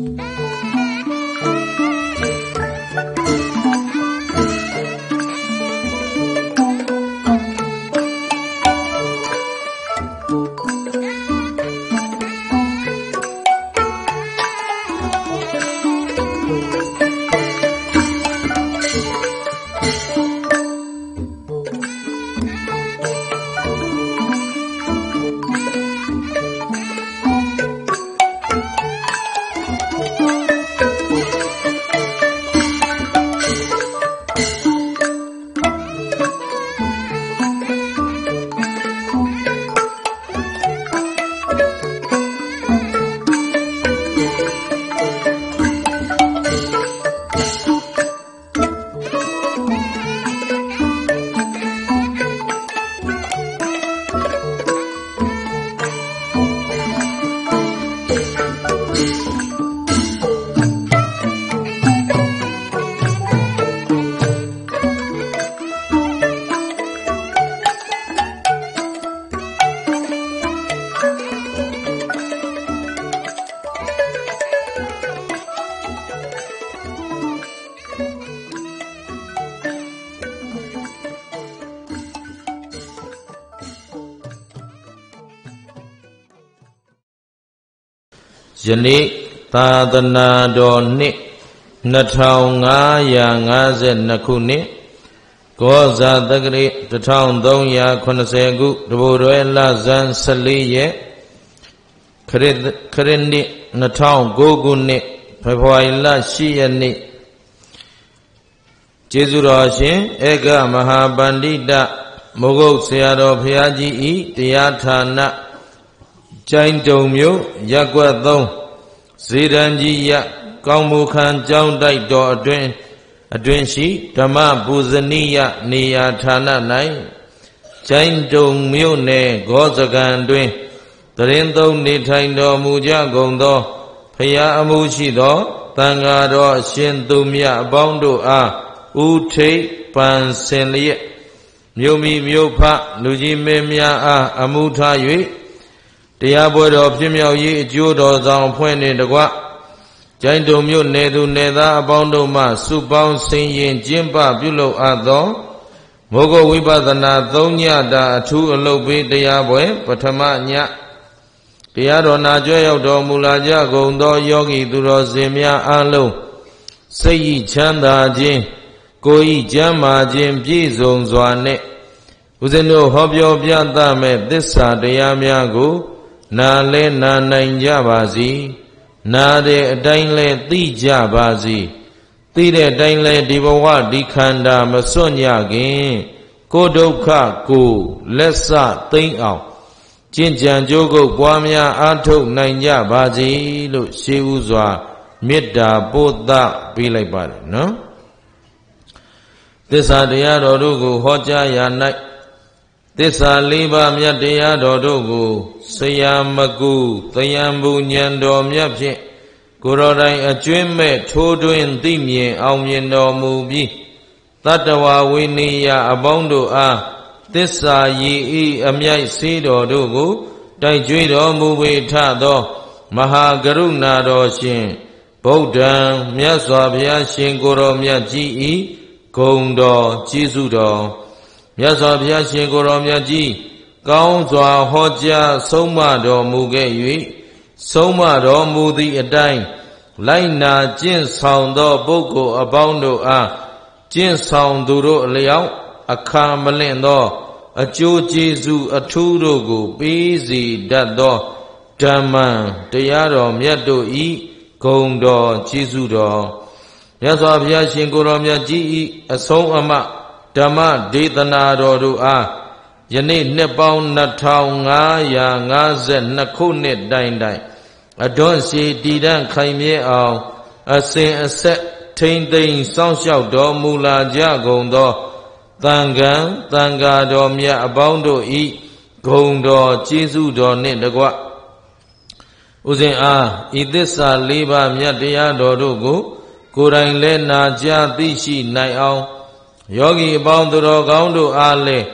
Bye. ယနေ့သာသနာတော်နှစ်2552ခုနှစ်ကောဇာတက္ကရာ1380ခုတဘိုရွယ်လဇန်14ရက်ခရစ်ခရစ်နှစ်2009ခုနှစ်ဖေဖော်ဝါရီလ10ရက်နေ့ကျေးဇူးတော်ရှင်ဧကမဟာပန္တိတမိုးကုတ်ဆရာတော်ဘုရားကြီးဤတရားဌာနကျိုင်းတုံမြို့ရက်ွက်သုံး ဇေရန်ကြီးရကောင်းမူခံကြောင်းတိုက်တော်အတွင်အတွင်ရှိဓမ္မပူဇနီယနေရာဌာန၌ကျိုင်းတုံမြို့နယ်ဂောဇကံတွင်တရင်သုံးနေထိုင်တော်မူကြကုန်သောဖရာအမှုရှိသောတန်ဃာတော်အရှင်သူမြတ်အပေါင်းတို့အားဥထိတ်ပန်စင်လျက်မြို့မိမြို့ဖလူကြီးမင်းများအားအမှုထား၍ တရားပွဲတော်ဖြစ်မြောက်ရေးအကျိုးတော်ဆောင်ဖွဲ့နေတကွကျိုင်းတုံမြို့နယ်သူနယ်သားအပေါင်းတို့မှစုပေါင်းဆင်ရင်ကျင့်ပပြုလုပ်အပ်သောမောဂဝိပဿနာ၃ညတာအထူးအလုပ်ပေးတရားပွဲ ပထမညတရားတော်နာကြွရောက်တော်မူလာကြကုန်သောယောဂီသူတော်စင်များအားလုံးစိတ်ဤချမ်းသာခြင်းကိုယ်ဤကျမ်းမာခြင်းပြည့်စုံစွာနဲ့ဦးဇင်းတို့ဟောပြောပြသမဲ့သစ္စာတရားများကို နာလဲနာနိုင်ကြပါစီနာတဲ့အတိုင်းလဲသိကြပါစီသိတဲ့အတိုင်းလဲဒီဘဝဒီခန္ဓာမစွန့်ကြခင်ကိုဒုက္ခကိုလက်စသိမ့်အောင်ကျင့်ကြံကြိုးကုပ်ပွားများအားထုတ်နိုင်ကြပါစေလို့ရှေးဥစွာမေတ္တာပို့သပေးလိုက်ပါတယ်နော်သစ္စာတရားတော်တို့ကိုဟောကြားရာ၌ သစ္စာလေးပါးမြတ်တရားတော်တို့ကိုဆရာမကူသယံဘူညံတော်မြတ်ဖြင့်ကိုရောတိုင်အကျွင်းမဲ့ထိုးတွင်သိမြင်အောင်မြင်တော်မူပြီးတတ္တဝဝိနည်းအပေါင်းတို့အားသစ္စာရည်ဤအမြိုက်စေးတော်တို့ကိုတိုက်ကြွေးတော်မူဝေထသော မဟာကရုဏာတော်ရှင်ဗုဒ္ဓံမြတ်စွာဘုရားရှင်ကိုရောမြတ်ကြီးဤဂုံတော်ကျေးဇူးတော် မြတ်စွာဘုရားရှင်ကိုရောမြတ်ကြီးကောင်းစွာဟောကြားဆုံးမတော်မူခဲ့၍ဆုံးမတော်မူသည့်အတိုင်းလိုက်နာကျင့်ဆောင်သောပုဂ္ဂိုလ်အပေါင်းတို့အားကျင့်ဆောင်သူတို့အလျောက်အခါမလင့်သော အကျိုးကျေးဇူးအထူးတို့ကိုပေးစီတတ်သောဓမ္မံတရားတော်မြတ်တို့ဤဂုံတော်ကျေးဇူးတော်မြတ်စွာဘုရားရှင်ကိုယ်တော်မြတ်ကြီးဤအဆုံးအမ ဓမ္မဒေသနာတော်တို့အားယနေ့နှစ်ပေါင်း2552ခုနှစ်တိုင်တိုင်အတွန်းစီတည်တံ့ခိုင်မြဲအောင် အစဉ်အဆက်ထိမ့်သိမ်းစောင့်ရှောက်တော်မူလာကြကုန်သောတန်ကံတန်ဃာတော်မြတ်အပေါင်းတို့ဤဂုံတော်ကျေးဇူးတော်နှင့်တကွဥစဉ်အားဤသစ္စာ၄ပါးမြတ်တရားတော်တို့ကို ကိုယ်တိုင်လဲနာကြားသိရှိနိုင်အောင် ယောဂီအပေါင်းသူတော်ကောင်းတို့အားလည်း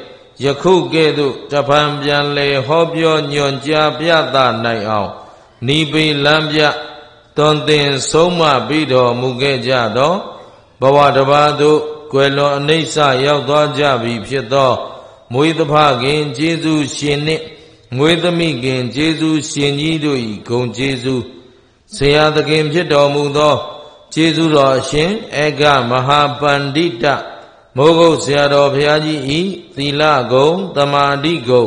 ယခုကဲ့သို့တဖန်ပြန်လေဟောပြောညွန်ကြားပြသနိုင်အောင်နိပေလမ်းပြတွင်တင်ဆုံးမပြီးတော်မူခဲ့ကြသောဘဝတစ်ပါးသို့ကွယ်လွန်အနိစ္စရောက်သွားကြပြီဖြစ်သောမွေးသဖခင်ကျေးဇူးရှင်နှင့်မွေးသမိခင်ကျေးဇူးရှင်ကြီးတို့၏ဂုဏ်ကျေးဇူးဆရာသခင်ဖြစ်တော်မူသောကျေးဇူးတော်အရှင်အေကမဟာပန္တိတ မိုးကုတ်ဆရာတော်ဘုရားကြီးဤသီလဂုံတမာတိဂုံ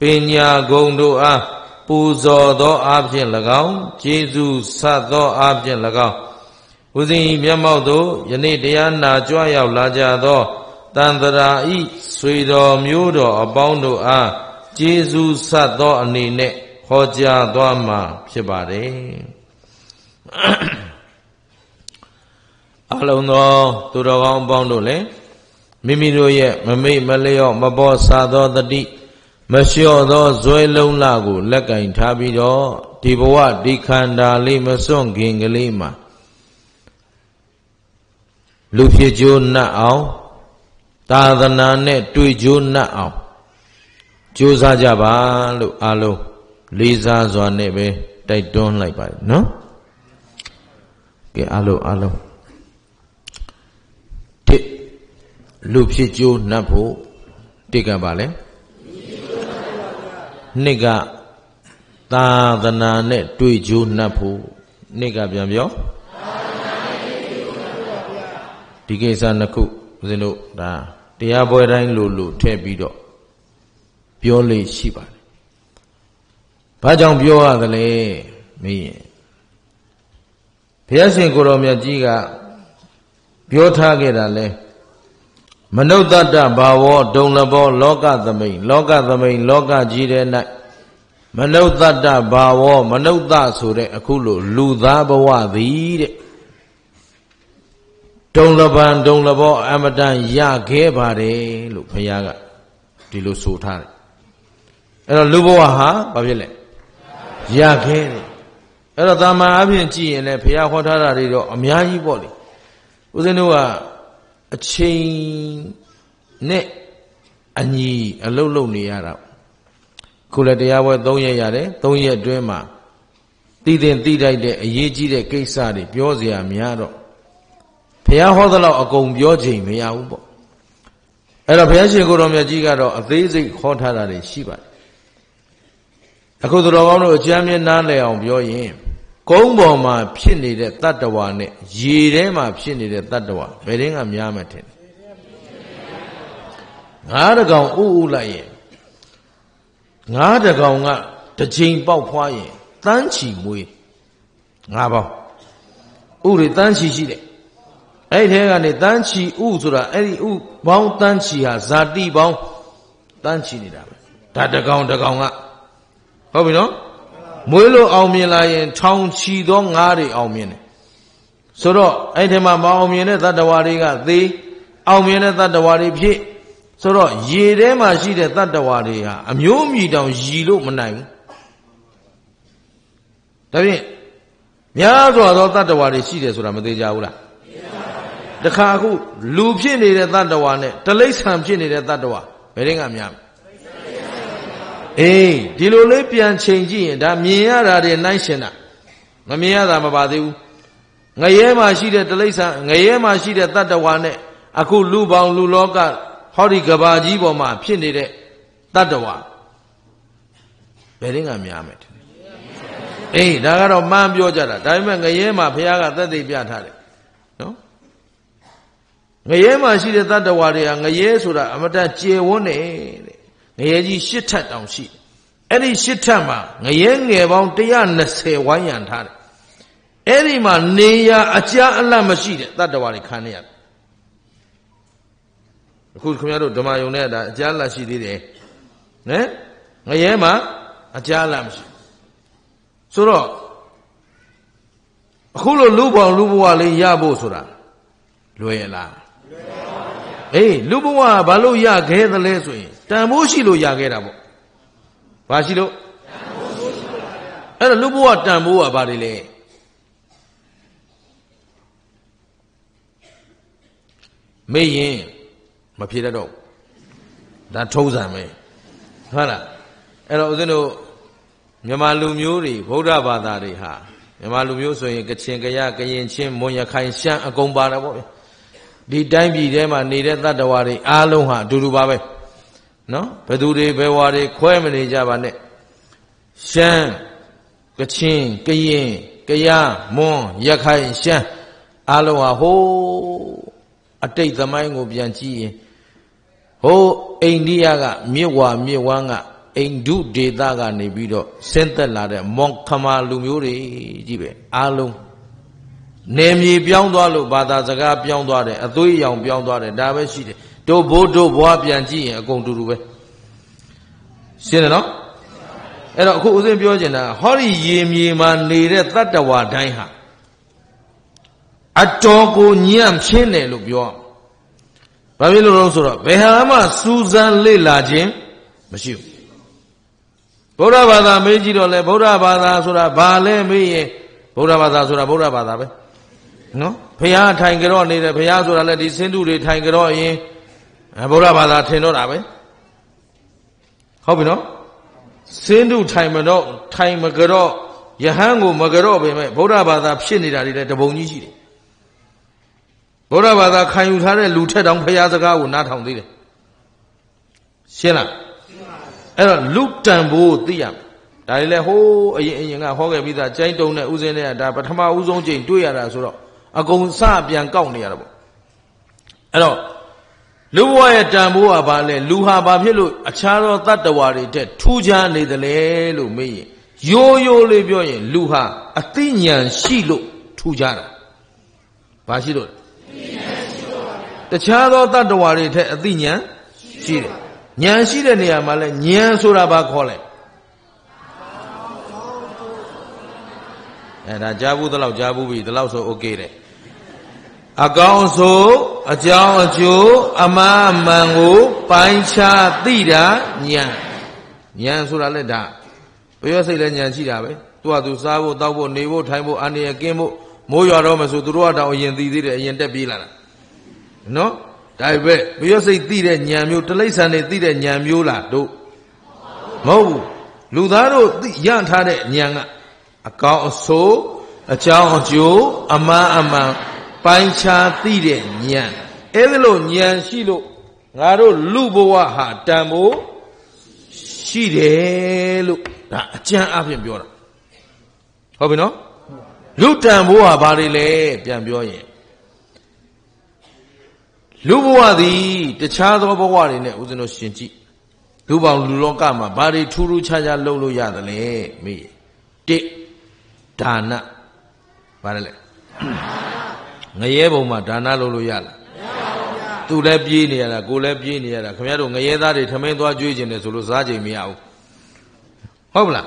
ပညာဂုံတို့အားပူဇော်သောအဖြစ်၎င်းကျေးဇူးဆက်သောအဖြစ်၎င်းဦးဇင်းဤမျက်မှောက်သို့ယနေ့တရားနာကြွရောက်လာကြသောတန်တရာဤဆွေတော်မျိုးတော်အပေါင်းတို့အားကျေးဇူးဆက်သောအနေနဲ့ဟောကြားသွားမှာဖြစ်ပါတယ်အလုံးသောသူတော်ကောင်းအပေါင်းတို့လည်း မိမိတို့ရဲ့မမိတ်မလျော့မပေါ်စာသောတတိမလျှော့သောဇွဲလုံးလကို လက်ကင်ထားပြီးတော့ဒီဘဝဒီခန္ဓာလေးမစွန့်ခင်ကလေးမှာလူဖြစ်ကြိုးနှက်အောင်သာသနာနဲ့တွေ့ကြိုးနှက်အောင်ကြိုးစားကြပါလို့အားလုံးလေးစားစွာနဲ့ပဲတိုက်တွန်းလိုက်ပါတယ်နော်ကဲအားလုံးအားလုံးတစ် လူဖြစ်ကြိုးနှက်ဖို့တိတ်ကပါလဲနှစ်ကသာသနာနဲ့တွေ့ကြိုးနှက်ဖို့နှစ်ကပြန်ပြောဒီကိစ္စနှစ်ခုဦးဇင်းတို့ဒါတရားပွဲတိုင်းလို့လို့ထည့်ပြီးတော့ပြောလို့ရှိပါတယ်။ဘာကြောင့်ပြောရသလဲမင်းရင်ဘုရားရှင်ကိုရောမြတ်ကြီးကပြောထားခဲ့တာလဲ မနုဿတ္တဘာဝဒုံလဘော လောကသမိန်လောကသမိန်လောကကြီးတဲ့၌မနုဿတ္တဘာဝမနုဿဆိုတဲ့အခုလိုလူသားဘဝသည်တဲ့ဒုံလပံဒုံလဘော အမတန်ရခဲ့ပါတယ်လို့ဘုရားကဒီလိုဆိုထားတယ်အဲ့တော့လူဘဝဟာဘာဖြစ်လဲရခဲ့တယ်အဲ့တော့တာမန်အပြင်ကြည့်ရင်လည်းဘုရားဟောထားတာတွေတော့အများကြီးပေါ့လေဦးဇင်းတို့က အချိန်နဲ့အညီအလုတ်လုတ်နေရတာခုလည်းတရားပွဲ၃ရက်ရတယ်၃ရက်အတွင်းမှာတည်တင်တည်တိုက်တဲ့အရေးကြီးတဲ့ကိစ္စတွေပြောเสียများတော့ဘုရားဟောသလောက်အကုန်ပြောချိန်မရဘူးပေါ့အဲ့တော့ဘုရားရှင်ကိုတော်မြတ်ကြီးကတော့အသေးစိတ်ဟောထားတာတွေရှိပါတယ်အခုသူတော်ကောင်းတို့အကျမ်းမြင်နားလည်အောင်ပြောရင် ကုန်းပေါ်မှာဖြစ်နေတဲ့တတ္တဝါနဲ့ရေထဲမှာဖြစ်နေတဲ့တတ္တဝါဘယ်တင်းကများမှထင်ငါးတကောင်ဥဥလိုက်ရင်ငါးတကောင်ကတစ်ချိန်ပေါက်ဖွားရင်တန်းချီမွေးငါးပေါင်းဥတွေတန်းချီရှိတယ်အဲ့ထဲကနေတန်းချီဥဆိုတာအဲ့ဒီဥပေါင်းတန်းချီဟာဇာတိပေါင်းတန်းချီနေတာပဲဒါတကောင်တကောင်ကဟုတ်ပြီနော် မွေးလို့အောင်မြင်လာရင် ထောင်ချီသောငါးတွေအောင်မြင်တယ်ဆိုတော့အဲ့ထဲမှာမအောင်မြင်တဲ့တတ္တဝါတွေကသေအောင်မြင်တဲ့တတ္တဝါတွေဖြစ်ဆိုတော့ရေထဲမှာရှိတဲ့တတ္တဝါတွေဟာအမျိုးမြည်တောင်ရည်လို့မနိုင်ဘူးဒါဖြင့်များစွာသောတတ္တဝါတွေရှိတယ်ဆိုတာမသေးကြဘူးလားတခါအခုလူဖြစ်နေတဲ့တတ္တဝါနဲ့တလိษံဖြစ်နေတဲ့တတ္တဝါဘယ်ရင်ကများ အေးဒီလိုလေးပြန်ချိန်ကြည့်ရင်ဒါမြင်ရတာတွေနှိုင်းရှင်တာမမြင်ရတာမပါသေးဘူးငရဲမှာရှိတဲ့တလိษံငရဲမှာရှိတဲ့တတ္တဝါနဲ့အခုလူပေါင်းလူလောကဟောဒီကဘာကြီးပေါ်မှာဖြစ်နေတဲ့တတ္တဝါဘယ်ရင်ကများမယ်အေးဒါကတော့မှန်းပြောကြတာဒါပေမဲ့ငရဲမှာဘုရားကသက်သေပြထားတယ်နော်ငရဲမှာရှိတဲ့တတ္တဝါတွေကငရဲဆိုတာအမတကျေဝန်းတယ်တဲ့ ငရဲကြီးရှစ်ထပ်တောင်ရှိအဲ့ဒီရှစ်ထပ်မှာငရဲငယ်ပေါင်း120ဝိုင်းရံထားတယ်အဲ့ဒီမှာနေရအကြအလတ်မရှိတဲ့တတ္တဝါတွေခံနေရတယ်အခုခင်ဗျားတို့ဓမ္မယုံနဲ့ဒါအကြအလတ်ရှိသေးတယ်နော်ငရဲမှာအကြအလတ်မရှိဆိုတော့အခုလိုလူပေါင်းလူဘဝလေးရဖို့ဆိုတာလွယ်ရလားလွယ်ပါဘူးအေးလူဘဝဘာလို့ရခဲ့သလဲဆိုရင် တန်ဖိုးရှိလို့ရခဲ့တာပေါ့ဘာရှိလို့တန်ဖိုးရှိလို့ပါဗျာအဲ့တော့လူဘဝတန်ဖိုးကဘာတွေလဲမေ့ရင်မဖြေတတ်တော့ဒါထုံးစံပဲဟုတ်လားအဲ့တော့ဦးဇင်းတို့မြန်မာလူမျိုးတွေဗုဒ္ဓဘာသာတွေဟာမြန်မာလူမျိုးဆိုရင်ကချင်ကရကရင်ချင်းမွန်ရခိုင်ရှမ်းအကုန်ပါတယ်ပေါ့ဗျာဒီတိုင်းပြည်ထဲမှာနေတဲ့တတ္တဝါတွေအားလုံးဟာအတူတူပါပဲ နော်ဘယ်သူတွေဘယ်ဝါတွေခွဲမနေကြပါနဲ့ရှမ်းကချင်ကရင်ကရမွန်ရခိုင်ရှမ်းအားလုံးဟာဟိုးအတိတ်သမိုင်းကိုပြန်ကြည့်ရင်ဟိုးအိန္ဒိယကမြစ်ဝါမြစ်ဝမ်းကအိန္ဒုဒေသကနေပြီးတော့ဆင်းသက်လာတဲ့မောင်ခမာလူမျိုးတွေကြီးပဲအားလုံးနေမြေပြောင်းသွားလို့ဘာသာစကားပြောင်းသွားတယ်အသွေးရောင်ပြောင်းသွားတယ်ဒါပဲရှိတယ် တို့ဘိုးတို့ဘွားပြန်ကြည့်ရင်အကုန်တူတူပဲရှင်းတယ်နော်အဲ့တော့အခုဦးဇင်းပြောချင်တာဟောဒီရေမြေမှာနေတဲ့တတ္တဝါတိုင်းဟာအတော်ကိုညံ့ချင်းတယ်လို့ပြောဘာဖြစ်လို့လဲဆိုတော့ဘယ်ဟာမှစူးစမ်းလေ့လာခြင်းမရှိဘူးဗုဒ္ဓဘာသာမေးကြည့်တော့လေဗုဒ္ဓဘာသာဆိုတာဘာလဲမေးရင်ဗုဒ္ဓဘာသာဆိုတာဗုဒ္ဓဘာသာပဲနော်ဘုရားထိုင်ကြတော့နေတယ်ဘုရားဆိုတာလည်းဒီစင်တုတွေထိုင်ကြတော့ရင် ဗုဒ္ဓဘာသာထင်တော့တာပဲဟုတ်ပြီနော်စင်တုထိုင်မတော့ထိုင်မကြတော့ယဟန်ကိုမကြတော့ပေမဲ့ဗုဒ္ဓဘာသာဖြစ်နေတာတွေလည်းတပုံကြီးရှိတယ်ဗုဒ္ဓဘာသာခံယူထားတဲ့လူထက်တောင်ဘုရားစကားကိုနားထောင်သေးတယ်ရှင်းလားအဲ့တော့လူတန်ဖို့သိရမယ်ဒါတွေလည်းဟိုးအရင်အရင်ကဟောခဲ့ပြီးသားကျိုင်းတုံနဲ့ဥစဉ်နဲ့ဒါပထမဦးဆုံးချိန်တွေ့ရတာဆိုတော့အကုန်စပြန်ကောက်နေရတာပေါ့အဲ့တော့ လူဘဝရဲ့တန်ဖိုးကဘာလဲလူဟာဘာဖြစ်လို့အခြားသောတတ္တဝါတွေတဲ့ထူးခြားနေတယ်လဲလို့မေးရင်ရိုးရိုးလေးပြောရင် လူဟာအသိဉာဏ်ရှိလို့ထူးခြားတာဘာရှိလို့တခြားသောတတ္တဝါတွေထက်အသိဉာဏ်ရှိတယ်ဉာဏ်ရှိတဲ့နေရာမှာလဲဉာဏ်ဆိုတာဘာခေါ်လဲအဲဒါကြားဘူးတလောက်ကြားဘူးပြီတလောက်ဆိုโอเคတယ် အကောင်းဆိုအကြောင်းအကျိုးအမှားအမှန်ကိုပိုင်းခြားသိတာဉာဏ်ဉာဏ်ဆိုတာလက်ဒါဘယ်ရစိတ်လဲဉာဏ်ရှိတာပဲသူကသူစားဖို့တောက်ဖို့နေဖို့ထိုင်ဖို့အနေရကင်းဖို့မိုးရွာတော့မှဆိုသူတို့ကတောင်အရင်သိသေးတယ်အရင်တက်ပြေးလာတာနော်ဒါပဲဘယ်ရစိတ်သိတဲ့ဉာဏ်မျိုးတလိ္ဆန်တွေသိတဲ့ဉာဏ်မျိုးလားတို့မဟုတ်ဘူးလူသားတို့ရထားတဲ့ဉာဏ်ကအကောင်းအဆိုးအကြောင်းအကျိုးအမှန်အမှန် ပိုင်းခြားသိတဲ့ဉာဏ်အဲ့ဒါလို့ဉာဏ်ရှိလို့ငါတို့လူဘဝဟာတန်ဖို့ရှိတယ်လို့ဒါအကျမ်းအဖြစ်ပြောတာဟုတ်ပြီနော်လူတန်ဖို့ဟာဘာတွေလဲပြန်ပြောရင်လူဘဝသည်တခြားသောဘဝတွေနဲ့ဦးဇင်းတို့ရှင်ကြည့်လူပေါင်းလူလောကမှာဘာတွေထူးထူးခြားခြားလုပ်လို့ရသလဲမေးတစ်ဒါနဘာလဲ ငရဲဘုံမှာဒါနလုပ်လို့ရလားသူလည်းပြေးနေရတာကိုလည်းပြေးနေရတာခင်ဗျားတို့ငရဲသားတွေထမင်းသွားကြွေးခြင်းတယ်ဆိုလို့စားချိန်မရဘူးဟုတ်ပလား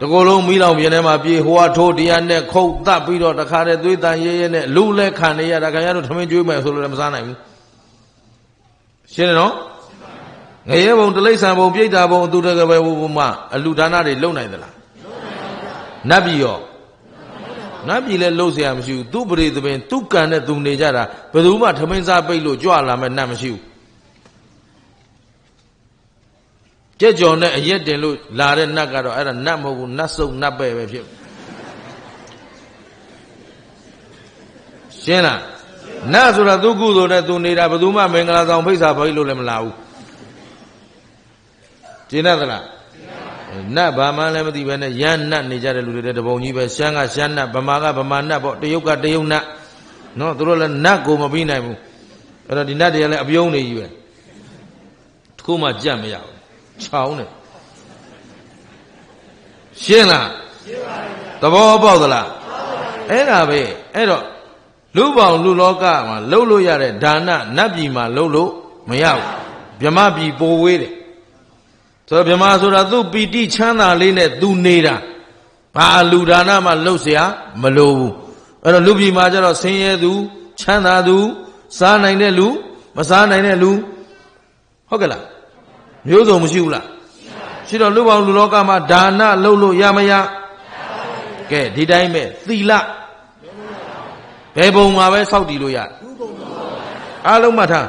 တကိုယ်လုံးမိလောင်ပြင်းထဲမှာပြေးဟိုကထိုးတရားနဲ့ခုတ်တတ်ပြီးတော့တခါတည်းသွေးတန်ရဲရဲနဲ့လူလဲခံနေရတာခင်ဗျားတို့ထမင်းကြွေးမယ်ဆိုလို့လည်းမစားနိုင်ဘူးရှင်းတယ်နော်ငရဲဘုံတလိษံဘုံပြိတ္တာဘုံအတူတကပဲဘုံမှာအလူဒါနတွေလုံနိုင်သလားနတ်ပြည်ရော နတ်ပြည်လည်းလှုပ်เสียမရှိဘူးသူ့ပရိသပင်သူ့ကံနဲ့သူနေကြတာဘယ်သူမှထမင်းစားပိတ်လို့ကြွလာမဲ့နတ်မရှိဘူးကြက်ကြော်နဲ့အရက်တင်လို့လာတဲ့နတ်ကတော့အဲ့ဒါနတ်မဟုတ်ဘူးနတ်စုပ်နတ်ပဲပဲဖြစ်ရှင်းလားနတ်ဆိုတာသူကုသိုလ်နဲ့သူနေတာဘယ်သူမှမင်္ဂလာဆောင်ဖိတ်စာဖိတ်လို့လည်းမလာဘူးကျင်းသလား နတ်ဘာမှလည်းမသိပဲနဲ့ရန်နတ်နေကြတဲ့လူတွေတဲ့တပုံကြီးပဲရှမ်းကရှမ်းနတ်ဗမာကဗမာနတ်ပေါ့တရုတ်ကတရုတ်နတ်နော်သူတို့လည်းနတ်ကိုမပြီးနိုင်ဘူးအဲ့တော့ဒီနတ်တွေကလည်းအပြုံးနေကြီးပဲတခုမှကြက်မရဘူးချောင်းတယ်ရှင်းလားရှင်းပါပြီသဘောပေါက်သလားအဲ့ဒါပဲအဲ့တော့လူပေါင်းလူလောကမှာလှုပ်လို့ရတဲ့ဒါနနတ်ပြည်မှာလှုပ်လို့မရဘူးဗြဟ္မပြည်ပိုဝေးတယ် ဆိုတော့ဗြဟ္မာဆိုတာသူ့ပီတိချမ်းသာလေးနဲ့သူနေတာဘာလူဒါနမှလှုပ်เสียမလိုဘူးအဲ့တော့လူပြည်မှာကျတော့ဆင်းရဲသူချမ်းသာသူစားနိုင်တဲ့လူမစားနိုင်တဲ့လူဟုတ်ကဲ့လားမျိုးစုံမရှိဘူးလားရှိတော့လူပေါင်းလူလောကမှာဒါနလှုပ်လို့ရမရကဲဒီတိုင်းပဲသီလဘယ်ပုံမှာပဲစောက်တည်လို့ရအားလုံးမှတ်ထား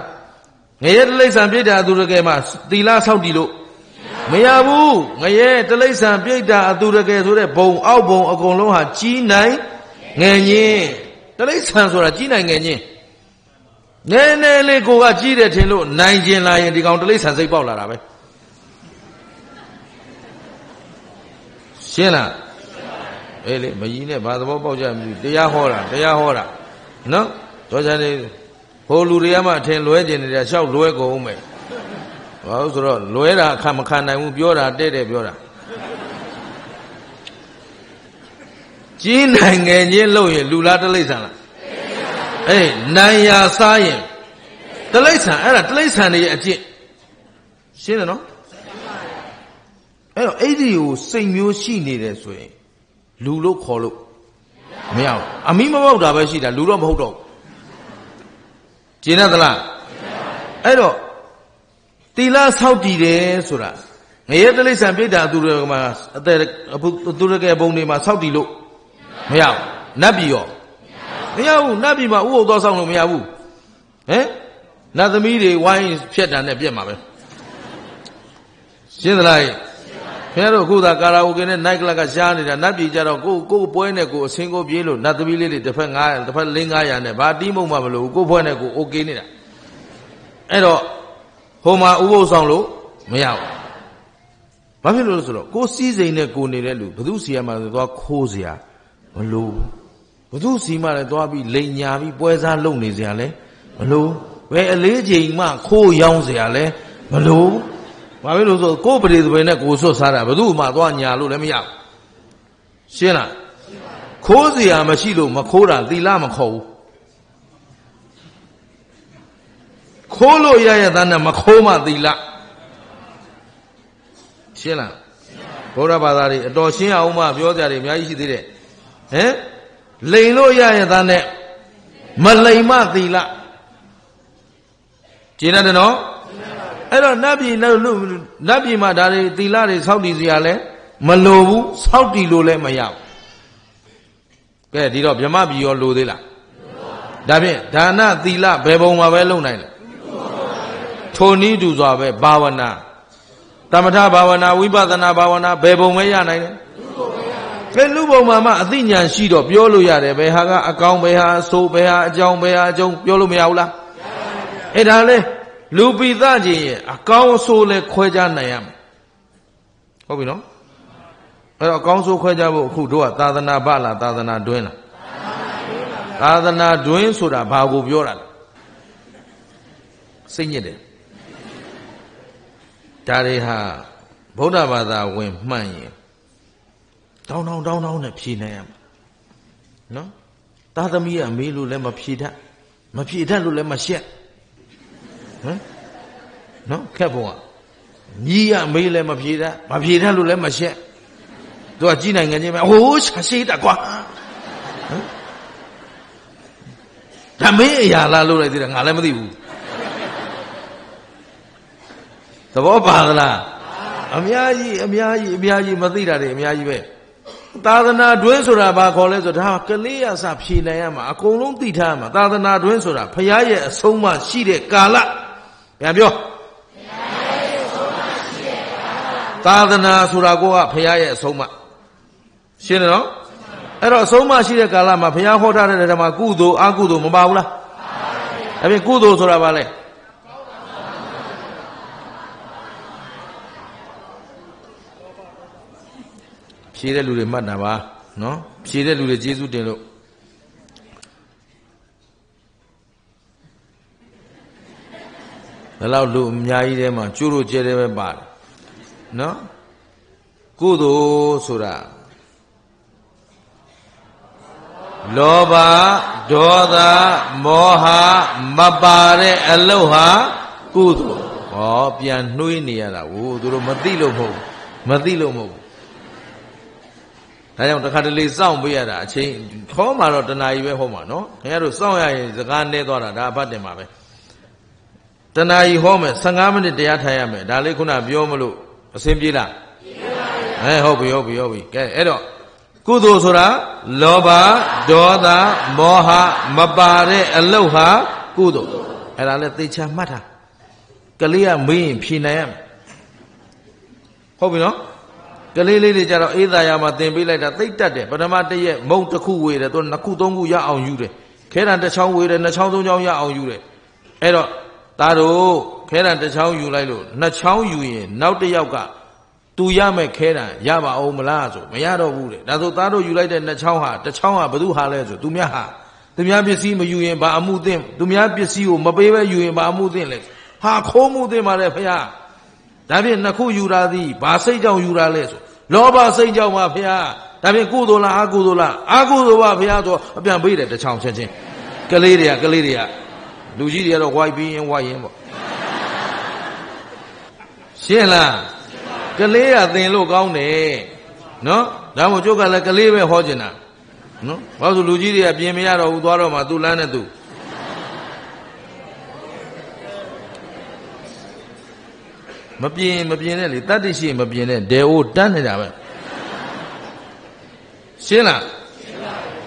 ငရဲတိရစ္ဆာန်ပြိတ္တာသူတကယ်မှာသီလစောက်တည်လို့ မရဘူးငရဲတလိ္ဆန်ပြိတ္တာအတူတကယ်ဆိုတဲ့ဘုံအောက်ဘုံအကုန်လုံးဟာကြီးနိုင်ငယ်ညင်းတလိ္ဆန်ဆိုတာကြီးနိုင်ငယ်ညင်းနည်းနည်းလေးကိုကကြီးတယ်ထင်လို့နိုင်ကျင်လာရင်ဒီကောင်တလိ္ဆန်စိတ်ပေါက်လာတာပဲရှင်းလားအေးလေမကြီးနဲ့ဘာသဘောပေါက်ကြမသိတရားဟောတာတရားဟောတာနော်ဒေါ်ချန်လေးဟိုလူတွေကမှအထင်လွဲကျင်နေတာရှောက်လွဲကုန်မယ် ဘာလို့ဆိုတော့လွဲတာအခါမခံနိုင်ဘူးပြောတာတဲ့တဲ့ပြောတာကြီးနိုင်ငံချင်းလို့ရင်လူလားတလိမ့်ဆန်လားအေးနိုင်ရာစားရင်တလိမ့်ဆန်အဲ့ဒါတလိမ့်ဆန်တွေရဲ့အကျင့်ရှင်းတယ်နော်အဲ့တော့အဲ့ဒီကိုစိတ်မျိုးရှိနေတယ်ဆိုရင်လူလို့ခေါ်လို့မရဘူးအမိမဟုတ်တာပဲရှိတာလူတော့မဟုတ်တော့ဘူးကျေနပ်သလားအဲ့တော့ တီလာဆောက်တည်တယ်ဆိုတာငရဲတိရစ္ဆာန်ပြိတ္တာသူရကမှာအသက်သူရကဘုံတွေမှာဆောက်တည်လို့မရဘူးနတ်ပြည်ရောမရဘူးနတ်ပြည်မှာဥဟုတ်သောဆောက်လို့မရဘူးဟမ်နတ်သမီးတွေဝိုင်းဖြက်တာနဲ့ပြက်မှာပဲရှင်းသလားခင်ဗျားတို့အခုသာကာရာအိုကေနဲ့ night club ကရှားနေတာနတ်ပြည်ကြတော့ကိုကိုပွဲနဲ့ကိုအစင်းကိုပြေးလို့နတ်သမီးလေးတွေတစ်ဖက်900တစ်ဖက်500နဲ့ဘာတီးမုံမှမလို့ကိုပွဲနဲ့ကို okay နေတာအဲ့တော့ ဟိုမှာဥပုသ်ဆောင်လို့မရဘူးဘာဖြစ်လို့လဲဆိုတော့ကိုစီးစိမ်နဲ့ကိုနေတဲ့လူဘသူစီရမှာလဲသွားခိုးစရာမလိုဘသူစီမှာလဲသွားပြီးလိန်ညာပြီးပွဲစားလုပ်နေစရာလဲမလိုဘယ်အလေးချိန်မှခိုးရောင်းစရာလဲမလိုဘာဖြစ်လို့ဆိုကိုပရိသေပင်နဲ့ကိုဆွတ်စားတာဘသူမှသွားညာလို့လည်းမရဘူးရှင်းလားခိုးစရာမရှိလို့မခိုးတာသီလမခေါ်ဘူး ခိုးလို့ရရတဲ့နဲ့မခိုးမှသီလရှင်းလားဘုရားဘာသာတွေအတော်ရှင်းအောင်မှပြောကြတယ်အများကြီးရှိသေးတယ်ဟမ်လိန်လို့ရရတဲ့နဲ့မလိန်မှသီလကျင်းတယ်နော်အဲ့တော့နတ်ပြည်နတ်ပြည်မှာဒါတွေသီလတွေစောင့်တည်စရာလဲမလိုဘူးစောင့်တည်လို့လည်းမရဘူးကဲဒီတော့ဗြဟ္မပြည်ရောလိုသေးလားဒါဖြင့်ဒါနသီလဘယ်ပုံမှာပဲလုပ်နိုင်လဲ ထိုနည်းတူစွာပဲဘာဝနာတမထဘာဝနာဝိပဿနာဘာဝနာဘယ်ပုံပဲရနိုင်လဲကဲလူပုံမှာမှအသိဉာဏ်ရှိတော့ပြောလို့ရတယ်ဘယ်ဟာကအကောင်းဘယ်ဟာအဆိုးဘယ်ဟာအကြောင်းဘယ်ဟာအကျုံးပြောလို့မရဘူးလားအဲ့ဒါလေလူပိသခြင်းရဲ့အကောင်းအဆိုးလဲခွဲခြားနိုင်ရမယ်ဟုတ်ပြီနော်အဲ့တော့အကောင်းဆိုးခွဲခြားဖို့အခုတို့ကသာသနာ့ဗလားသာသနာတွင်းလားသာသနာတွင်းဆိုတာဘာကိုပြောတာလဲစိတ်ညစ်တယ် ဒါတွေဟာဗုဒ္ဓဘာသာဝင်မှန်ရင်တောင်းတောင်းတောင်းတောင်းနဲ့ဖြေနိုင်ရမှာနော်သာသမီးကမေးလို့လည်းမဖြေတတ်မဖြေတတ်လို့လည်းမရှက်ဟမ်နော်ခက်ပုံကညီကမေးလည်းမဖြေတတ်မဖြေတတ်လို့လည်းမရှက်သူကကြီးနိုင်ငံချင်းပဲဟိုးရှာရှိတာကွာဟမ်ဒါမင်းအရာလားလို့လိုက်သေးတယ်ငါလည်းမသိဘူးသ ဘောပါသလားအများကြီးအများကြီးအများကြီးမသိတာတွေအများကြီးပဲသာသနာတွင်းဆိုတာဘာခေါ်လဲဆိုဒါကလေးရစဖြေနိုင်ရမှာအကုန်လုံးသိထားရမှာသာသနာတွင်းဆိုတာဖရာရဲ့အဆုံးမရှိတဲ့ကာလပြန်ပြောသာသနာဆိုတာကိုကဖရာရဲ့အဆုံးမရှင်းတယ်နော်အဲ့တော့အဆုံးမရှိတဲ့ကာလမှာဘုရားဟောထားတဲ့ဓမ္မကုသိုလ်အကုသိုလ်မပါဘူးလားပါဘူးအဲ့ဒီကုသိုလ်ဆိုတာဘာလဲ ဖြေတဲ့လူတွေမှတ်တာပါနော်ဖြေတဲ့လူတွေကျေးဇူးတင်လို့ဘယ်လောက်လူအများကြီးထဲမှာကျိုးတို့ကျဲတယ်ပဲပါတယ်နော်ကုသိုလ်ဆိုတာလောဘဒေါသမောဟမပါတဲ့အလုတ်ဟာကုသိုလ်ဟောပြန်နှွေးနေရတာဟိုသူတို့မသိလို့မဟုတ်မသိလို့မဟုတ် ဒါကြောင့်တခါတလေစောင့်ပေးရတာအချိန်ခေါ်မှာတော့တဏှာကြီးပဲဟောမှာနော်ခင်ဗျားတို့စောင့်ရရင်စကားနဲသွားတာဒါအဘတ်တင်ပါပဲတဏှာကြီးဟောမယ်15မိနစ်တရားထိုင်ရမယ်ဒါလေးခုနပြောမလို့အဆင်ပြေလားပြေပါဘူးအဲဟုတ်ပြီဟုတ်ပြီဟုတ်ပြီကဲအဲ့တော့ကုသိုလ်ဆိုတာလောဘဒေါသမောဟမပါတဲ့အလုတ်ဟာကုသိုလ်အဲ့ဒါလဲသေချာမှတ်တာကလေးကမေးရင်ဖြေနိုင်ရမယ်ဟုတ်ပြီနော် ကလေးလေးတွေကြတော့အေးသာယာမှာသင်ပေးလိုက်တာသိတ်တက်တယ်ပထမတစ်ရက်မုံတစ်ခုဝေတယ်သူနှစ်ခုသုံးခုရအောင်ယူတယ်ခဲတံတစ်ချောင်းဝေတယ်နှစ်ချောင်းသုံးချောင်းရအောင်ယူတယ်အဲ့တော့သားတို့ခဲတံတစ်ချောင်းယူလိုက်လို့နှစ်ချောင်းယူရင်နောက်တစ်ယောက်ကသူရမဲ့ခဲတံရပါအောင်မလားဆိုမရတော့ဘူးတဲ့ဒါဆိုသားတို့ယူလိုက်တဲ့နှစ်ချောင်းဟာတစ်ချောင်းဟာဘသူဟာလဲဆိုသူများဟာသူများပစ္စည်းမယူရင်ဘာအမှုသင့်သူများပစ္စည်းကိုမပေးဘဲယူရင်ဘာအမှုသင့်လဲဟာခိုးမှုသင့်ပါလေဖះ ဒါဖြင့်နှစ်ခုယူတာသည်ဘာစိတ်ကြောင့်ယူတာလဲဆိုလောဘစိတ်ကြောင့်ပါဖះဒါဖြင့်ကုသိုလ်လားအကုသိုလ်လားအကုသိုလ်ပါဖះဆိုအပြန်ပေးတယ်တစ်ချောင်းချက်ချင်းကလေးတွေကကလေးတွေကလူကြီးတွေကတော့ဝိုက်ပြီးရင်ဝိုက်ရင်ပေါ့ရှင်းလားကလေးကသင်လို့ကောင်းတယ်နော်ဒါမှမဟုတ်ကျုပ်ကလည်းကလေးပဲဟောကျင်တာနော်ဘာလို့လူကြီးတွေကပြင်မရတော့ဘူးသွားတော့မှသူ့လမ်းနဲ့သူ မပြင်းမပြင်းနဲ့လေတတ္တိရှိမပြင်းနဲ့ဒေအိုတန်းနေတာပဲရှင်းလား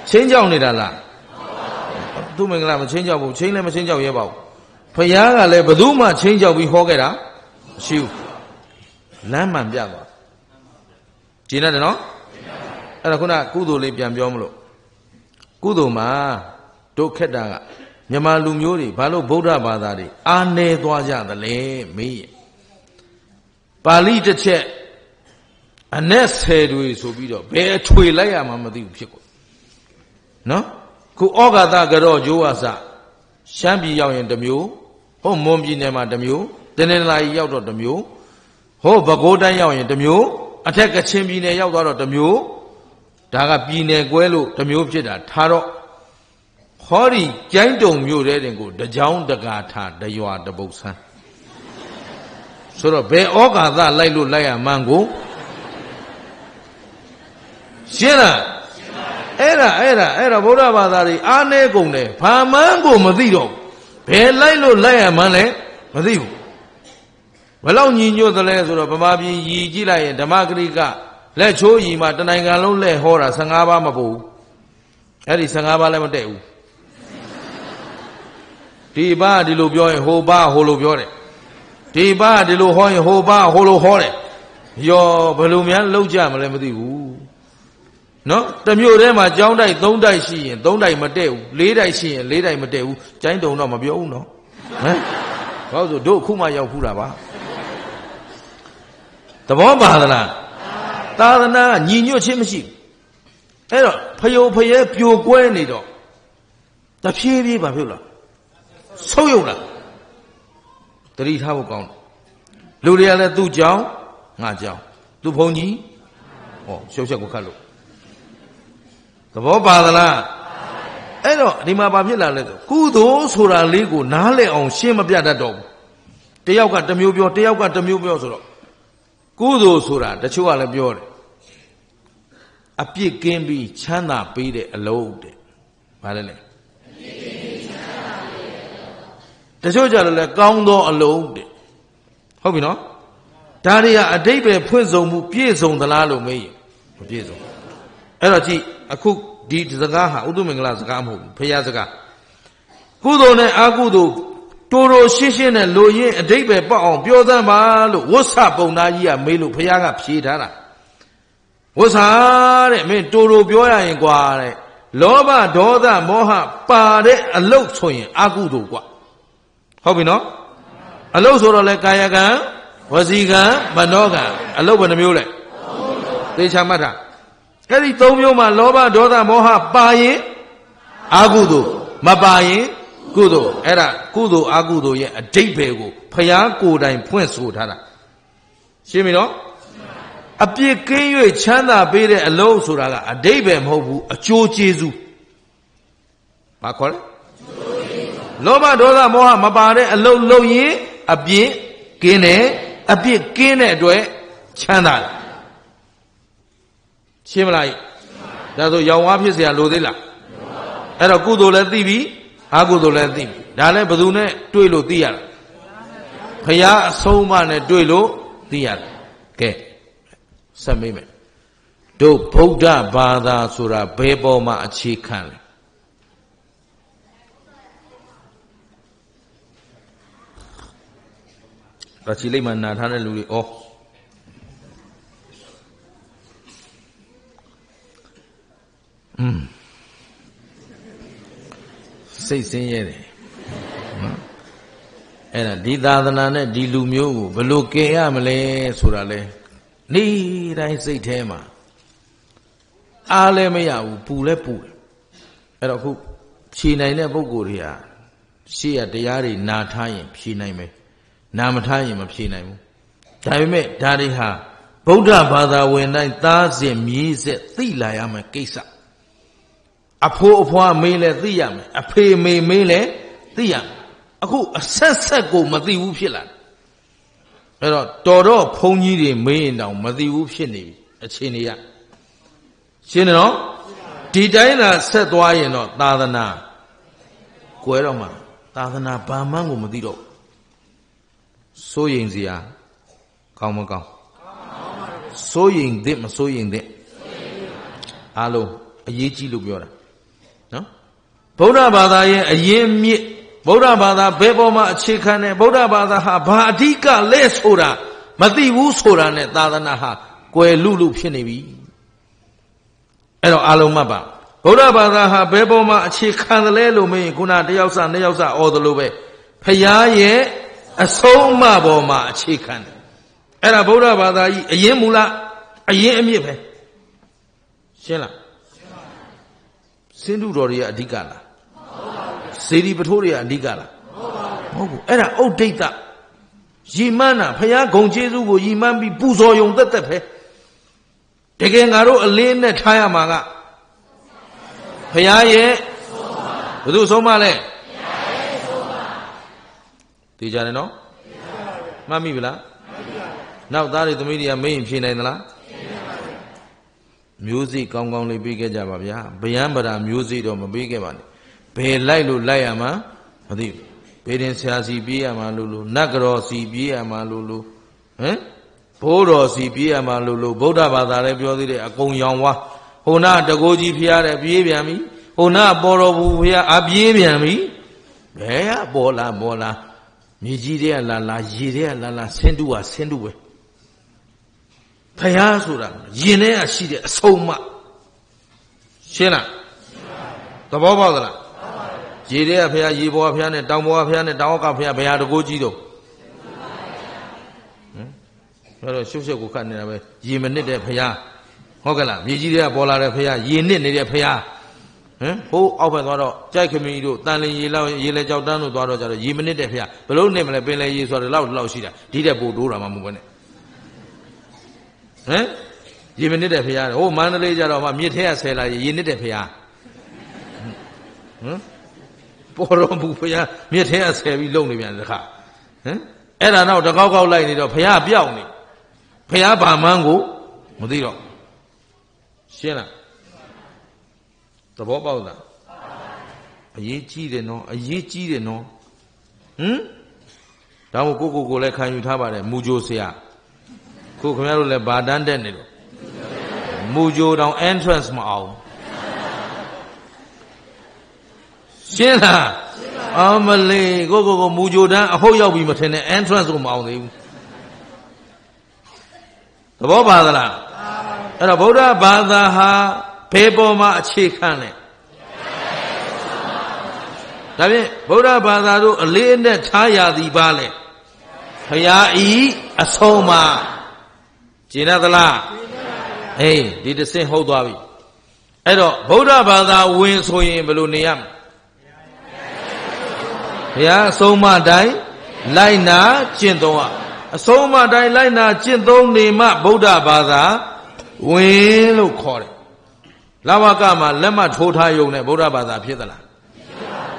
ချင်းကြောက်နေတာလားသူမင်္ဂလာမချင်းကြောက်ဘူးချင်းလည်းမချင်းကြောက်ရဲပါဘူးဖယားကလည်းဘယ်သူမှချင်းကြောက်ပြီးဟောခဲ့တာမရှိဘူးလမ်းမှန်ပြသွားကျင်းတယ်နော်အဲ့ဒါခုနကုသိုလ်လေးပြန်ပြောမလို့ကုသိုလ်မှာတို့ခက်တာကမြန်မာလူမျိုးတွေဘာလို့ဗုဒ္ဓဘာသာတွေအာနေသွားကြသလဲမေးရဲ့ ပါဠိတစ်ချက်အ내ဆယ်တွေဆိုပြီးတော့ဘယ်အထွေလိုက်ရမှမသိဘူးဖြစ်ကုန်နော်ခုဩဃာတကြောဂျိုးဝါစရှမ်းပြည်ရောက်ရင်တစ်မျိုးဟောမွန်ပြည်နယ်မှာတစ်မျိုးတင်းနေလာကြီးရောက်တော့တစ်မျိုးဟောပဲခူးတိုင်းရောက်ရင်တစ်မျိုးအထက်ကချင်ပြည်နယ်ရောက်သွားတော့တစ်မျိုးဒါကပြည်နယ်ကွဲလို့တစ်မျိုးဖြစ်တာထားတော့ဟောဒီကျိုင်းတုံမြို့တဲ့တင်ကိုတကြောင်တကာထားတရွာတပုတ်ဆန်း ဆိုတော့ဘယ်ဩကာသလိုက်လို့လိုက်ရမှန်းကိုရှင်းလားအဲ့ဒါအဲ့ဒါအဲ့ဒါဗုဒ္ဓဘာသာတွေအားနေကုန်တယ်ဘာမှန်းကိုမသိတော့ဘယ်လိုက်လို့လိုက်ရမှန်းလဲမသိဘူးဘယ်လောက်ညီညွတ်သလဲဆိုတော့ဗမာပြည်ရည်ကြည့်လိုက်ရင်ဓမ္မဂရိကလက်ချိုးရည်မှာတနိုင်ငံလုံးလက်ဟောတာ15ပါးမပို့ဘူးအဲ့ဒီ15ပါးလည်းမတည့်ဘူးဒီပါဒီလိုပြောရင်ဟိုပါဟိုလိုပြောတယ် ဒီပါဒီလိုဟောရင်ဟိုပါဟိုလိုဟောတယ်ရောဘယ်လိုများလောက်ကြမလဲမသိဘူးနော်တမျိုးထဲမှာကြောင်းတိုက်၃တိုက်ရှိရင်၃တိုက်မတည့်ဘူး၄တိုက်ရှိရင်၄တိုက်မတည့်ဘူးကျိုင်းတုံတော့မပြောဘူးနော်ဟမ်ဘာလို့ဆိုတို့အခုမှရောက်ဖူးတာပါသဘောပါသလားသာသနာကညီညွတ်ခြင်းမရှိဘူးအဲ့တော့ဖယုံဖယဲပြိုကွဲနေတော့တဖြည်းဖြည်းဘာဖြစ်လားဆုပ်ယုံလား တတိထားဖို့ကောင်းတယ်လူတွေကလည်းသူ့ကြောင်းငါကြောင်းသူ့ဘုံကြီးဟောရှုပ်ချက်ကိုခတ်လို့သဘောပါသလားအဲ့တော့ဒီမှာဘာဖြစ်လာလဲဆိုကုသိုလ်ဆိုတာလေးကိုနားလည်အောင်ရှင်းမပြတတ်တော့ဘူးတယောက်ကတစ်မျိုးပြောတယောက်ကတစ်မျိုးပြောဆိုတော့ကုသိုလ်ဆိုတာတချို့ကလည်းပြောတယ်အပြစ်ကင်းပြီးချမ်းသာပေးတဲ့အလုပ်တဲ့ဘာလဲလဲ တချို့ကြတယ်လဲကောင်းသောအလုံးတဲ့ဟုတ်ပြီနော်ဒါတွေကအတိတ်ပဲဖွင့်ဆုံးမှုပြည့်စုံသလားလို့မေးရင်မပြည့်စုံအဲ့တော့ကြည့်အခုဒီစကားဟာဥဒုမင်္ဂလာစကားမဟုတ်ဘူးဖရာစကားကုသိုလ်နဲ့အကုသိုလ်တိုးတိုးရှင်းရှင်းနဲ့လိုရင်းအတိတ်ပဲပေါက်အောင်ပြောသမ်းပါလို့ဝတ်ဆပုံသားကြီးကမေးလို့ဖရာကဖြေထားတာဝတ်ဆာတဲ့မင်းတိုးတိုးပြောရရင်ကွာတဲ့လောဘဒေါသမောဟပါတဲ့အလုတ်ဆိုရင်အကုသိုလ်ကွာ ဟုတ်ပြီနော်အလုတ်ဆိုတော့လေကာယကံဝစီကံမနောကံအလုတ်ဘယ်နှမျိုးလဲသေချာမှတ်တာအဲ့ဒီသုံးမျိုးမှာလောဘဒေါသမောဟပါရင်အာကုသိုလ်မပါရင်ကုသိုလ်အဲ့ဒါကုသိုလ်အာကုသိုလ်ရဲ့အတိတ်ပဲကိုဖျားကိုယ်တိုင်ဖွင့်ဆိုထားတာရှင်းပြီနော်အပြစ်ကင်း၍ချမ်းသာပေးတဲ့အလုံးဆိုတာကအတိတ်ပဲမဟုတ်ဘူးအကျိုးကျေးဇူးဘာခေါ်လဲ လောဘဒေါသမောဟမပါတဲ့အလုံးလုံးရင်အပြစ်ကင်းတယ်အပြစ်ကင်းတဲ့အတွက်ချမ်းသာတယ်ရှင်းမလားဒါဆိုရောင်ဝါဖြစ်เสียလိုသေးလားအဲ့တော့ကုသိုလ်လည်းသိပြီအကုသိုလ်လည်းသိပြီဒါလည်းဘယ်သူနဲ့တွေ့လို့သိရလဲဖရာအဆုံးမနဲ့တွေ့လို့သိရတယ်ကဲဆက်မေးမယ်တို့ဗုဒ္ဓဘာသာဆိုတာဘယ်ပေါ်မှာအခြေခံလဲ တော့ခြေလိုက်မှနာထားတဲ့လူတွေဩอืมစိတ်ဆင်းရဲတယ်နော်အဲ့ဒါဒီသာသနာနဲ့ဒီလူမျိုးကိုဘယ်လိုကယ်ရမလဲဆိုတာလဲနေ့တိုင်းစိတ်ထဲမှာအားလည်းမရဘူးပူလည်းပူတယ်အဲ့တော့ခုဖြေနိုင်တဲ့ပုံကိုယ်တွေကရှေ့ရတရားတွေနာထားရင်ဖြေနိုင်မယ် နာမထားရင်မဖြေနိုင်ဘူးဒါပေမဲ့ဒါတွေဟာဗုဒ္ဓဘာသာဝင်တိုင်းသားစဉ်မြည်ဆက်သိလာရမယ်ကိစ္စအဖိုးအဖွားမေးလဲသိရမယ်အဖေမေမေးလဲသိရမယ်အခုအဆက်ဆက်ကိုမသိဘူးဖြစ်လာတယ်အဲ့တော့တော်တော့ဘုန်းကြီးတွေမေးရင်တောင်မသိဘူးဖြစ်နေပြီအခြေအနေကရှင်းတယ်နော်ဒီတိုင်းသာဆက်သွားရင်တော့သာသနာကွဲတော့မှာသာသနာဘာမှန်းကိုမသိတော့ စိုးရင်စရာကောင်းမကောင်းစိုးရင်သင့်မစိုးရင်သင့်အားလုံးအရေးကြီးလို့ပြောတာနော်ဗုဒ္ဓဘာသာရဲ့အရင်မြစ်ဗုဒ္ဓဘာသာဘယ်ပေါ်မှာအခြေခံတယ်ဗုဒ္ဓဘာသာဟာဘာအဓိကလဲဆိုတာမသိဘူးဆိုတာနဲ့သာသနာဟာကွယ်လူလူဖြစ်နေပြီအဲ့တော့အားလုံးမှတ်ပါဗုဒ္ဓဘာသာဟာဘယ်ပေါ်မှာအခြေခံတယ်လဲလို့မင်းခုနတယောက်စနှစ်ယောက်စအော်တယ်လို့ပဲဖရာရဲ့ အဆုံးအမပေါ်မှာအခြေခံတယ်အဲ့ဒါဗုဒ္ဓဘာသာကြီးအရင်မူလအရင်အမြစ်ပဲရှင်းလားစင်တုတော်တွေကအဓိကလားစေတီပထိုးတွေကအဓိကလားမဟုတ်ဘူးအဲ့ဒါဥဒိတ်တရည်မှန်းတာဖရာဂုံကျေးဇူးကိုရည်မှန်းပြီးပူဇော်ယုံသက်သက်ပဲတကယ်ငါတို့အလေးနဲ့ထားရမှာကဖရာရဲ့ဘယ်သူဆုံးမလဲ သိကြတယ်နော်မှတ်မိဗလားနောက်သားတွေသမီးတွေကမင်းဖြေနိုင်သလားမျိုးစိကောင်းကောင်းလေးပေးခဲ့ကြပါဗျာဗျံပရာမျိုးစိတော့မပေးခဲ့ပါနဲ့ဘယ်လိုက်လို့လိုက်ရမှာမသိဘူးဘေးရင်ဆရာစီပြေးရမှာလို့လို့နတ်ကတော်စီပြေးရမှာလို့လို့ဟမ်ဘိုးတော်စီပြေးရမှာလို့လို့ဗုဒ္ဓဘာသာလည်းပြောသေးတယ်အကုန်ရောင်ဝါဟိုနာတကိုးကြီးဖျားတယ်ပြေးပြန်ပြီဟိုနာပေါ်တော်ဘူးဖျားအပြေးပြန်ပြီဘယ်ကပေါ်လာပေါ်လာ မြေကြီးတွေကလာလာရေတွေကလာလာဆင်းတူဟာဆင်းတူပဲဖျားဆိုတာရင်ထဲကရှိတဲ့အဆုံးမရှင်းလားသဘောပေါက်သလားရေတွေကဖျားရေပေါ်ကဖျားနဲ့တောင်ပေါ်ကဖျားနဲ့တောင်အောက်ကဖျားဘယ်ဟာတကိုးကြီးတော့ဟမ်အဲ့တော့ရှုပ်ရှုပ်ကိုခတ်နေတာပဲရေမနစ်တဲ့ဖျားဟုတ်ကဲ့လားမြေကြီးတွေကပေါ်လာတဲ့ဖျားရေနစ်နေတဲ့ဖျား ဟမ်ဟိုးအောက်ဘက်သွားတော့ကြိုက်ခမီတို့တန်လင်ရေလောက်ရေလဲကြောက်တန်းတို့သွားတော့ကြတော့ရေမနစ်တဲ့ဖျားဘလို့နစ်မလဲပင်လေရေဆိုတော့လောက်လောက်ရှိတာဒီတဲ့ပို့တိုးတာမှမဟုတ်ဘူးနဲ့ဟမ်ရေမနစ်တဲ့ဖျားဟိုမန္တလေးကြတော့မှမြစ်ထဲကဆယ်လာရေနစ်တဲ့ဖျားဟမ်ပေါ်တော်မူဖျားမြစ်ထဲကဆယ်ပြီးလုံနေပြန်တခါဟမ်အဲ့ဒါတော့တကောက်ကောက်လိုက်နေတော့ဖျားပြောက်နေဖျားဘာမှန်းကိုမသိတော့ရှင်းလား သဘောပေါက်လားအရေးကြီးတယ်နော်အရေးကြီးတယ်နော်ဟမ်ဒါမို့ကိုကိုကိုလည်းခံယူထားပါတယ်မူဂျိုဆရာခုခင်ဗျားတို့လည်းဗာတန်းတက်နေတော့မူဂျိုတောင် entrance မအောင်ရှင်းလားအမလေးကိုကိုကိုမူဂျိုတန်းအဟုတ်ရောက်ပြီမထင်နဲ့ entrance ကိုမအောင်သေးဘူးသဘောပါသလားအဲ့တော့ဗုဒ္ဓဘာသာဟာ ဘယ်ပေါ်မှာအခြေခံလဲဒါဖြင့်ဗုဒ္ဓဘာသာတို့အလေးအနက်ထားရသည်ပါလေဖရာဤအဆုံးမှာကျင်ရသလားအေးဒီတစ်ဆင့်ဟုတ်သွားပြီအဲ့တော့ဗုဒ္ဓဘာသာဝင်ဆိုရင်ဘယ်လိုနေရမလဲဘုရားအဆုံးမတိုင်းလိုက်နာကျင့်သုံးရအဆုံးမတိုင်းလိုက်နာကျင့်သုံးနေမှဗုဒ္ဓဘာသာဝင်လို့ခေါ်တယ် လဝကမှာလက်မှတ်ထိုးထားယုံနဲ့ဗုဒ္ဓဘာသာဖြစ်သလား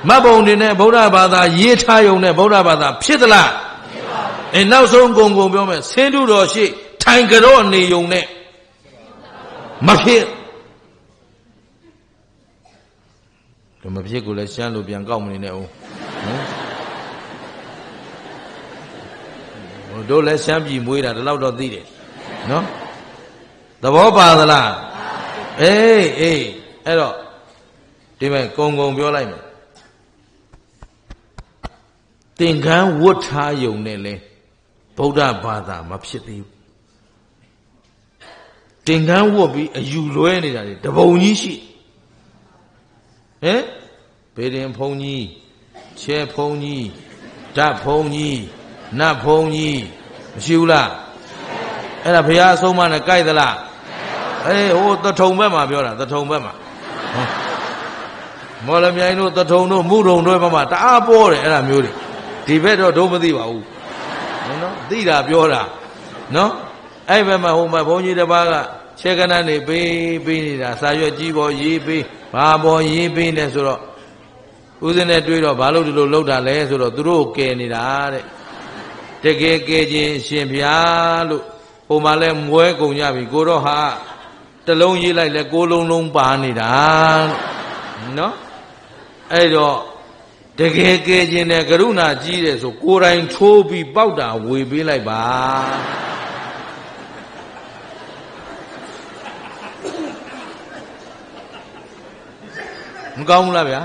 မတ်ပုံတွေနဲ့ဗုဒ္ဓဘာသာရေးထားယုံနဲ့ဗုဒ္ဓဘာသာဖြစ်သလားအဲနောက်ဆုံးဂုံဂုံပြောမယ်ဆင်းတုတော်ရှိထိုင်ကြော့နေယုံနဲ့မဖြစ်ဒါမဖြစ်ကိုလည်းရှမ်းလို့ပြန်ကောက်မနေနဲ့ဦးဟိုတို့လည်းရှမ်းပြည်မွေးတာဒီလောက်တော့သိတယ်နော်သဘောပါသလား အေးအေးအဲ့တော့ဒီမဲ့ကုံကုံပြောလိုက်မယ်သင်္ကန်းဝတ်ထားယုံနဲ့လဲဗုဒ္ဓဘာသာမဖြစ်သေးဘူးသင်္ကန်းဝတ်ပြီးအယူလွဲနေတာတွေတပုံကြီးရှိဟမ်ဘေရင်ဖုံကြီးချဲဖုံကြီးဓာတ်ဖုံကြီးနတ်ဖုံကြီးမရှိဘူးလားအဲ့ဒါဘုရားအဆုံးမနဲ့ကြိုက်သလား အေးဟိုတထုံဘက်မှာပြောတာတထုံဘက်မှာမော်လမြိုင်တို့တထုံတို့မုထုံတို့ဘက်မှာတအားပေါ်တယ်အဲ့ဒါမျိုးတွေဒီဘက်တော့ဒုမသိပါဘူးနော်သိတာပြောတာနော်အဲ့ဘက်မှာဟိုမှာဘုန်းကြီးတစ်ပါးကခြေကနနေပေးပေးနေတာစာရွက်ကြီးပေါ်ရေးပေးဘာပေါ်ရေးပေးနေဆိုတော့ဦးဇင်းနဲ့တွေ့တော့ဘာလို့ဒီလိုလောက်တာလဲဆိုတော့သူတို့ကယ်နေတာတဲ့တကယ်ကယ်ခြင်းရှင်ဗျာလို့ဟိုမှာလဲမွဲကုန်ကြပြီကိုတော့ဟာ တလုံးရေးလိုက်လဲကိုလုံးလုံးပါနေတာနော်အဲ့တော့တကယ်ကယ်ခြင်းနဲ့ကရုဏာကြီးတယ်ဆိုကိုယ်တိုင်ထိုးပြီးပေါက်တာဝေပေးလိုက်ပါမကောင်းဘူးလားဗျာ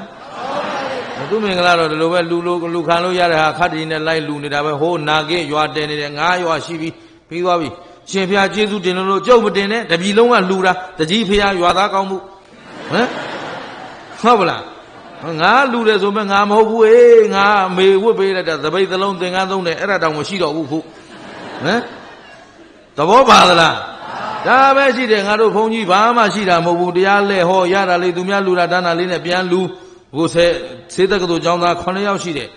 သူမင်္ဂလာတော့ဒီလိုပဲလူလိုလူခံလို့ရတဲ့ဟာခတ်တီနဲ့လိုက်လူနေတာပဲဟိုးနာကင်းရွာတဲနေတယ်ငါးရွာရှိပြီပြီးသွားပြီ ရှင်ဖျားကျေးဇူးတင်လို့ကြုတ်မတင်နဲ့တပြီလုံးကလူတာတကြီးဖျားရွာသားကောင်းမှုဟမ်ဟုတ်ပလားငါလူတယ်ဆိုမဲ့ငါမဟုတ်ဘူးအေးငါအမေဝတ်ပေးလိုက်တာသပိတ်သလုံးသင်္ကန်းသုံးတယ်အဲ့ဒါတောင်မရှိတော့ဘူးခုဟမ်သဘောပါသလားဒါပဲရှိတယ်ငါတို့ဘုန်းကြီးဘာမှရှိတာမဟုတ်ဘူးတရားလဲဟောရတာလေးသူများလူတာဒါနာလေးနဲ့ပြန်လူဟိုဆေဆေးတက္ကသိုလ်ကျောင်းသား9ယောက်ရှိတယ်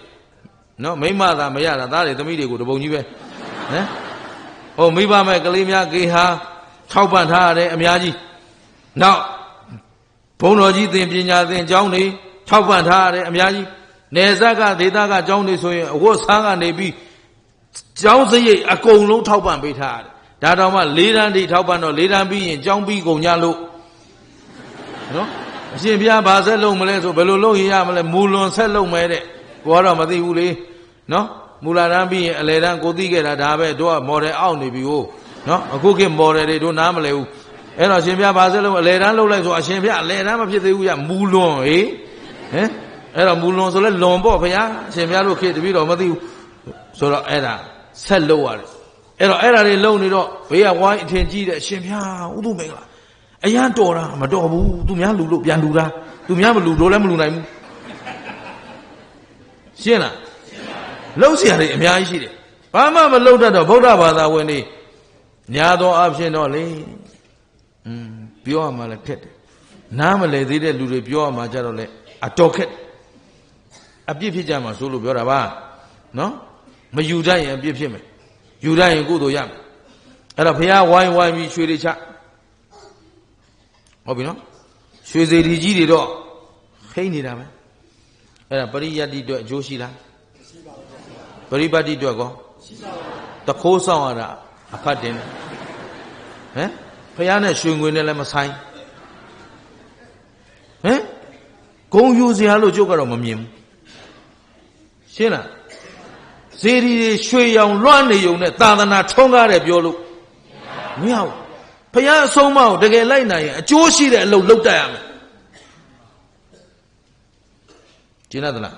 နော်မိမသာမရတာသားတွေသမီးတွေကိုတပုံကြီးပဲဟမ် ဟိုမိဘမဲ့ကလေးများကေဟာထောက်ပံ့ထားရတယ်အများကြီးနောက်ဘုံတော်ကြီးသင်ပညာသင်ကျောင်းတွေထောက်ပံ့ထားရတယ်အများကြီးနေဇက်ကဒေသကကျောင်းတွေဆိုရင်အဝတ်ဆန်းကနေပြီးကျောင်းစရိတ်အကုန်လုံးထောက်ပံ့ပေးထားရတယ်ဒါတော့မှ၄တန်းတိထောက်ပံ့တော့၄တန်းပြီးရင်ကြောင်းပြီးကုန်ကြလို့နော်အရှင်ဘုရားဘာဆက်လုံးမလဲဆိုဘယ်လိုလုပ်ရင်ရမလဲမူလွန်ဆက်လုံးမဲတဲ့ကိုကတော့မသိဘူးလေနော် မူလာတန်းပြီးရင်အလေတန်းကိုသိခဲ့တာဒါပဲတို့ကမော်ဒယ်အောက်နေပြီဟိုနော်အခုခေတ်မော်ဒယ်တွေတို့နားမလဲဘူးအဲ့တော့ရှင်ဘုရားဘာဆက်လုံးအလေတန်းလုပ်လိုက်ဆိုအရှင်ဘုရားအလေတန်းမဖြစ်သေးဘူးရမူလွန်ဟေးဟမ်အဲ့တော့မူလွန်ဆိုလဲလွန်ပေါ့ဘုရားအရှင်ဘုရားတို့ခေတ်တပည့်တော်မသိဘူးဆိုတော့အဲ့ဒါဆက်လုပ်ရတယ်အဲ့တော့အဲ့ဒါတွေလုံနေတော့ဘေးကဝိုင်းအထင်ကြီးတဲ့အရှင်ဖျားဥဒုမင်္ဂလာအရန်တော်တာမတော်ဘူးသူများလူလို့ပြန်လူတာသူများမလူတော့လည်းမလူနိုင်ဘူးရှင်းလား လှုပ်เสียတွေအများကြီးရှိတယ်ဘာမှမလှုပ်တတ်တော့ဗုဒ္ဓဘာသာဝင်တွေညာတော်အဖြစ်တော့လေอืมပြောရမှလည်းခက်တယ်နားမလဲသေးတဲ့လူတွေပြောရမှကြတော့လေအတော်ခက်အပြစ်ဖြစ်ကြမှာဆိုလို့ပြောတာပါနော်မယူတတ်ရင်အပြစ်ဖြစ်မယ်ယူလိုက်ရင်ကုသိုလ်ရမယ်အဲ့တော့ဘုရားဝိုင်းဝိုင်းပြီးရွှေတွေချဟုတ်ပြီနော်ရွှေစေတီကြီးတွေတော့ခိမ့်နေတာပဲအဲ့ဒါပရိယတ်တိအတွက်အကျိုးရှိလား ပရိပတ်တိအတွက်ကောတခိုးဆောင်ရတာအခတ်တင်တယ်ဟမ်ဘုရားနဲ့ရွှေငွေနဲ့လည်းမဆိုင်ဟမ်ဂုံယူစရာလို့ကျုပ်ကတော့မမြင်ဘူးရှင်းလားဇေဒီရွှေရောင်လွှမ်းနေုံနဲ့သာသနာထုံးကားတယ်ပြောလို့မရဘူးဘုရားအဆုံးမကိုတကယ်လိုက်နိုင်ရင်အကျိုးရှိတဲ့အလုပ်လုပ်တတ်ရမယ်ကျင်းရသလား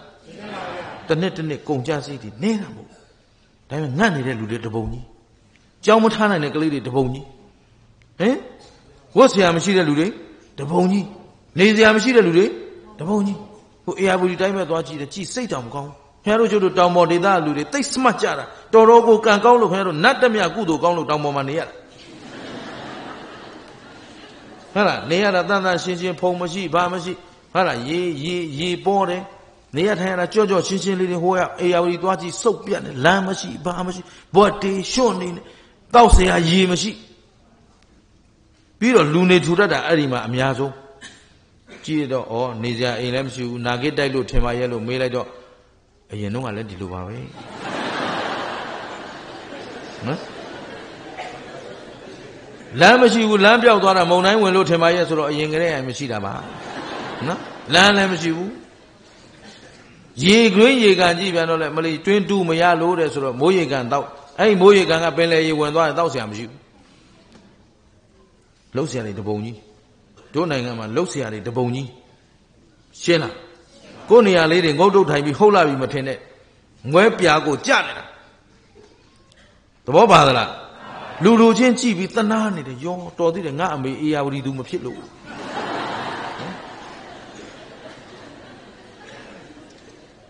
တနစ်တနစ်ကုန်ကြစီးတည်နေတာမဟုတ်ဒါပေမဲ့ငတ်နေတဲ့လူတွေတပုံကြီးကြောင်းမထားနိုင်တဲ့ကလေးတွေတပုံကြီးဟင်ဝတ်ဆရာမရှိတဲ့လူတွေတပုံကြီးနေဆရာမရှိတဲ့လူတွေတပုံကြီးဟိုအေယာဘူဒီတိုင်းပဲသွားကြည့်တယ်ကြည့်စိတ်တောင်မကောင်းဘူးခင်ဗျားတို့ကျတို့တောင်ပေါ်ဒေသလူတွေတိတ်စမှတ်ကြတာတော်တော်ကိုကံကောင်းလို့ခင်ဗျားတို့နတ်တမြကုသိုလ်ကောင်းလို့တောင်ပေါ်မှာနေရတာဟုတ်လားနေရတာတန်တန်ရှင်းရှင်းဖုံမရှိဘာမရှိဟုတ်လားရေရေရေပေါ်တယ် နေရထိုင်ရတာကြော့ကြော့ရှင်းရှင်းလေးတွေဟိုရအေယာဝတီသွားကြည့်စုပ်ပြတ်နေလမ်းမရှိဘာမရှိဘော့တေရှွန့်နေတောက်เสียရေမရှိပြီးတော့လူနေထူတတ်တာအဲ့ဒီမှာအများဆုံးကြည့်တော့ဩနေစရာအိမ်လည်းမရှိဘူးနာဂစ်တိုက်လို့ထင်ပါရဲ့လို့မေးလိုက်တော့အရင်တော့ကလည်းဒီလိုပါပဲနော်လမ်းမရှိဘူးလမ်းပြောက်သွားတာမုံတိုင်းဝင်လို့ထင်ပါရဲ့ဆိုတော့အရင်ကတည်းကမရှိတာပါနော်လမ်းလည်းမရှိဘူး ရေခွင်းရေကန်ကြည့်ပြန်တော့လေမလီတွင်းတူးမရလို့တဲ့ဆိုတော့မိုးရေကန်တော့အဲ့ဒီမိုးရေကန်ကပင်လေရေဝင်သွားရင်တောက်ဆရာမရှိဘူးလှုပ်ဆရာတွေတပုံကြီးတို့နိုင်ငံမှာလှုပ်ဆရာတွေတပုံကြီးရှင်းလားကိုနေရာလေးတွေငုတ်တုတ်ထိုင်ပြီးဟုတ်လာပြီမထင်နဲ့ငွဲပြာကိုကြနေတာသဘောပါသလားလူလူချင်းကြည့်ပြီးတနာနေတယ်ရောတော်သေးတယ်ငါအမေအေယာဝတီသူမဖြစ်လို့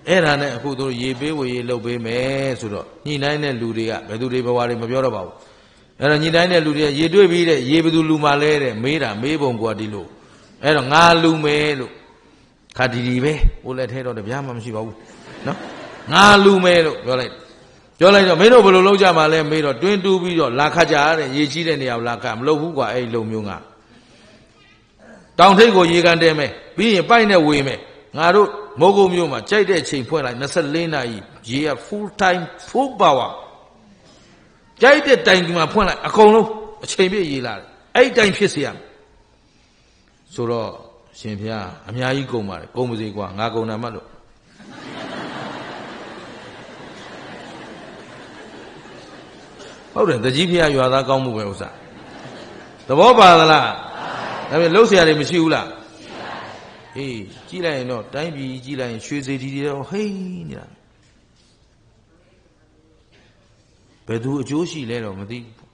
အဲ့ဒါနဲ့အခုတို့ရေပေးဝေရေလုပ်ပေးမယ်ဆိုတော့ညှိနှိုင်းတဲ့လူတွေကဘယ်သူတွေဘဝတွေမပြောတော့ပါဘူးအဲ့တော့ညှိနှိုင်းတဲ့လူတွေကရေတွေ့ပြီးတဲ့ရေဘယ်သူလူမှလဲတဲ့မေးတာမေးပုံကွာဒီလိုအဲ့တော့ငါလူမယ်လို့ခါဒီဒီပဲဟိုလက်ထဲတော့တပြားမှမရှိပါဘူးနော်ငါလူမယ်လို့ပြောလိုက်ပြောလိုက်တော့မင်းတို့ဘယ်လိုလုပ်ကြမှာလဲမေးတော့တွင်းတူးပြီးတော့လာခတ်ကြတဲ့ရေကြီးတဲ့နေရာကိုလာခတ်မလုပ်ဘူးကွာအဲ့ဒီလုံမျိုးကတောင်ထိပ်ကိုရေကန်တဲမယ်ပြီးရင်ပိုက်နဲ့ဝေမယ် ငါတို့မိုးကုတ်မြို့မှာကြိုက်တဲ့ချိန်ဖွင့်လိုက်24နာရီရေက full time full power ကြိုက်တဲ့တိုင်ဒီမှာဖွင့်လိုက်အကုန်လုံးအချိန်ပြည့်ရေလာတယ်အဲ့ဒီတိုင်ဖြစ်เสียဆိုတော့ရှင်ဖျားအများကြီးကုန်ပါတယ်ကုန်ပါစေကွာငါကုန်တာမှလို့ဟုတ်တယ်တကြီးဖျားရွာသားကောင်းမှုပဲဥစ္စာသဘောပါသလားဒါပေမဲ့လှုပ်เสียရမရှိဘူးလား အေးကြည့်လိုက်ရင်တော့တိုင်းပြည်ကြည့်လိုက်ရင်ရွှေစေတီတွေတော့ဟိနေတာဘယ်သူအကျိုးရှိလဲတော့မသိဘူး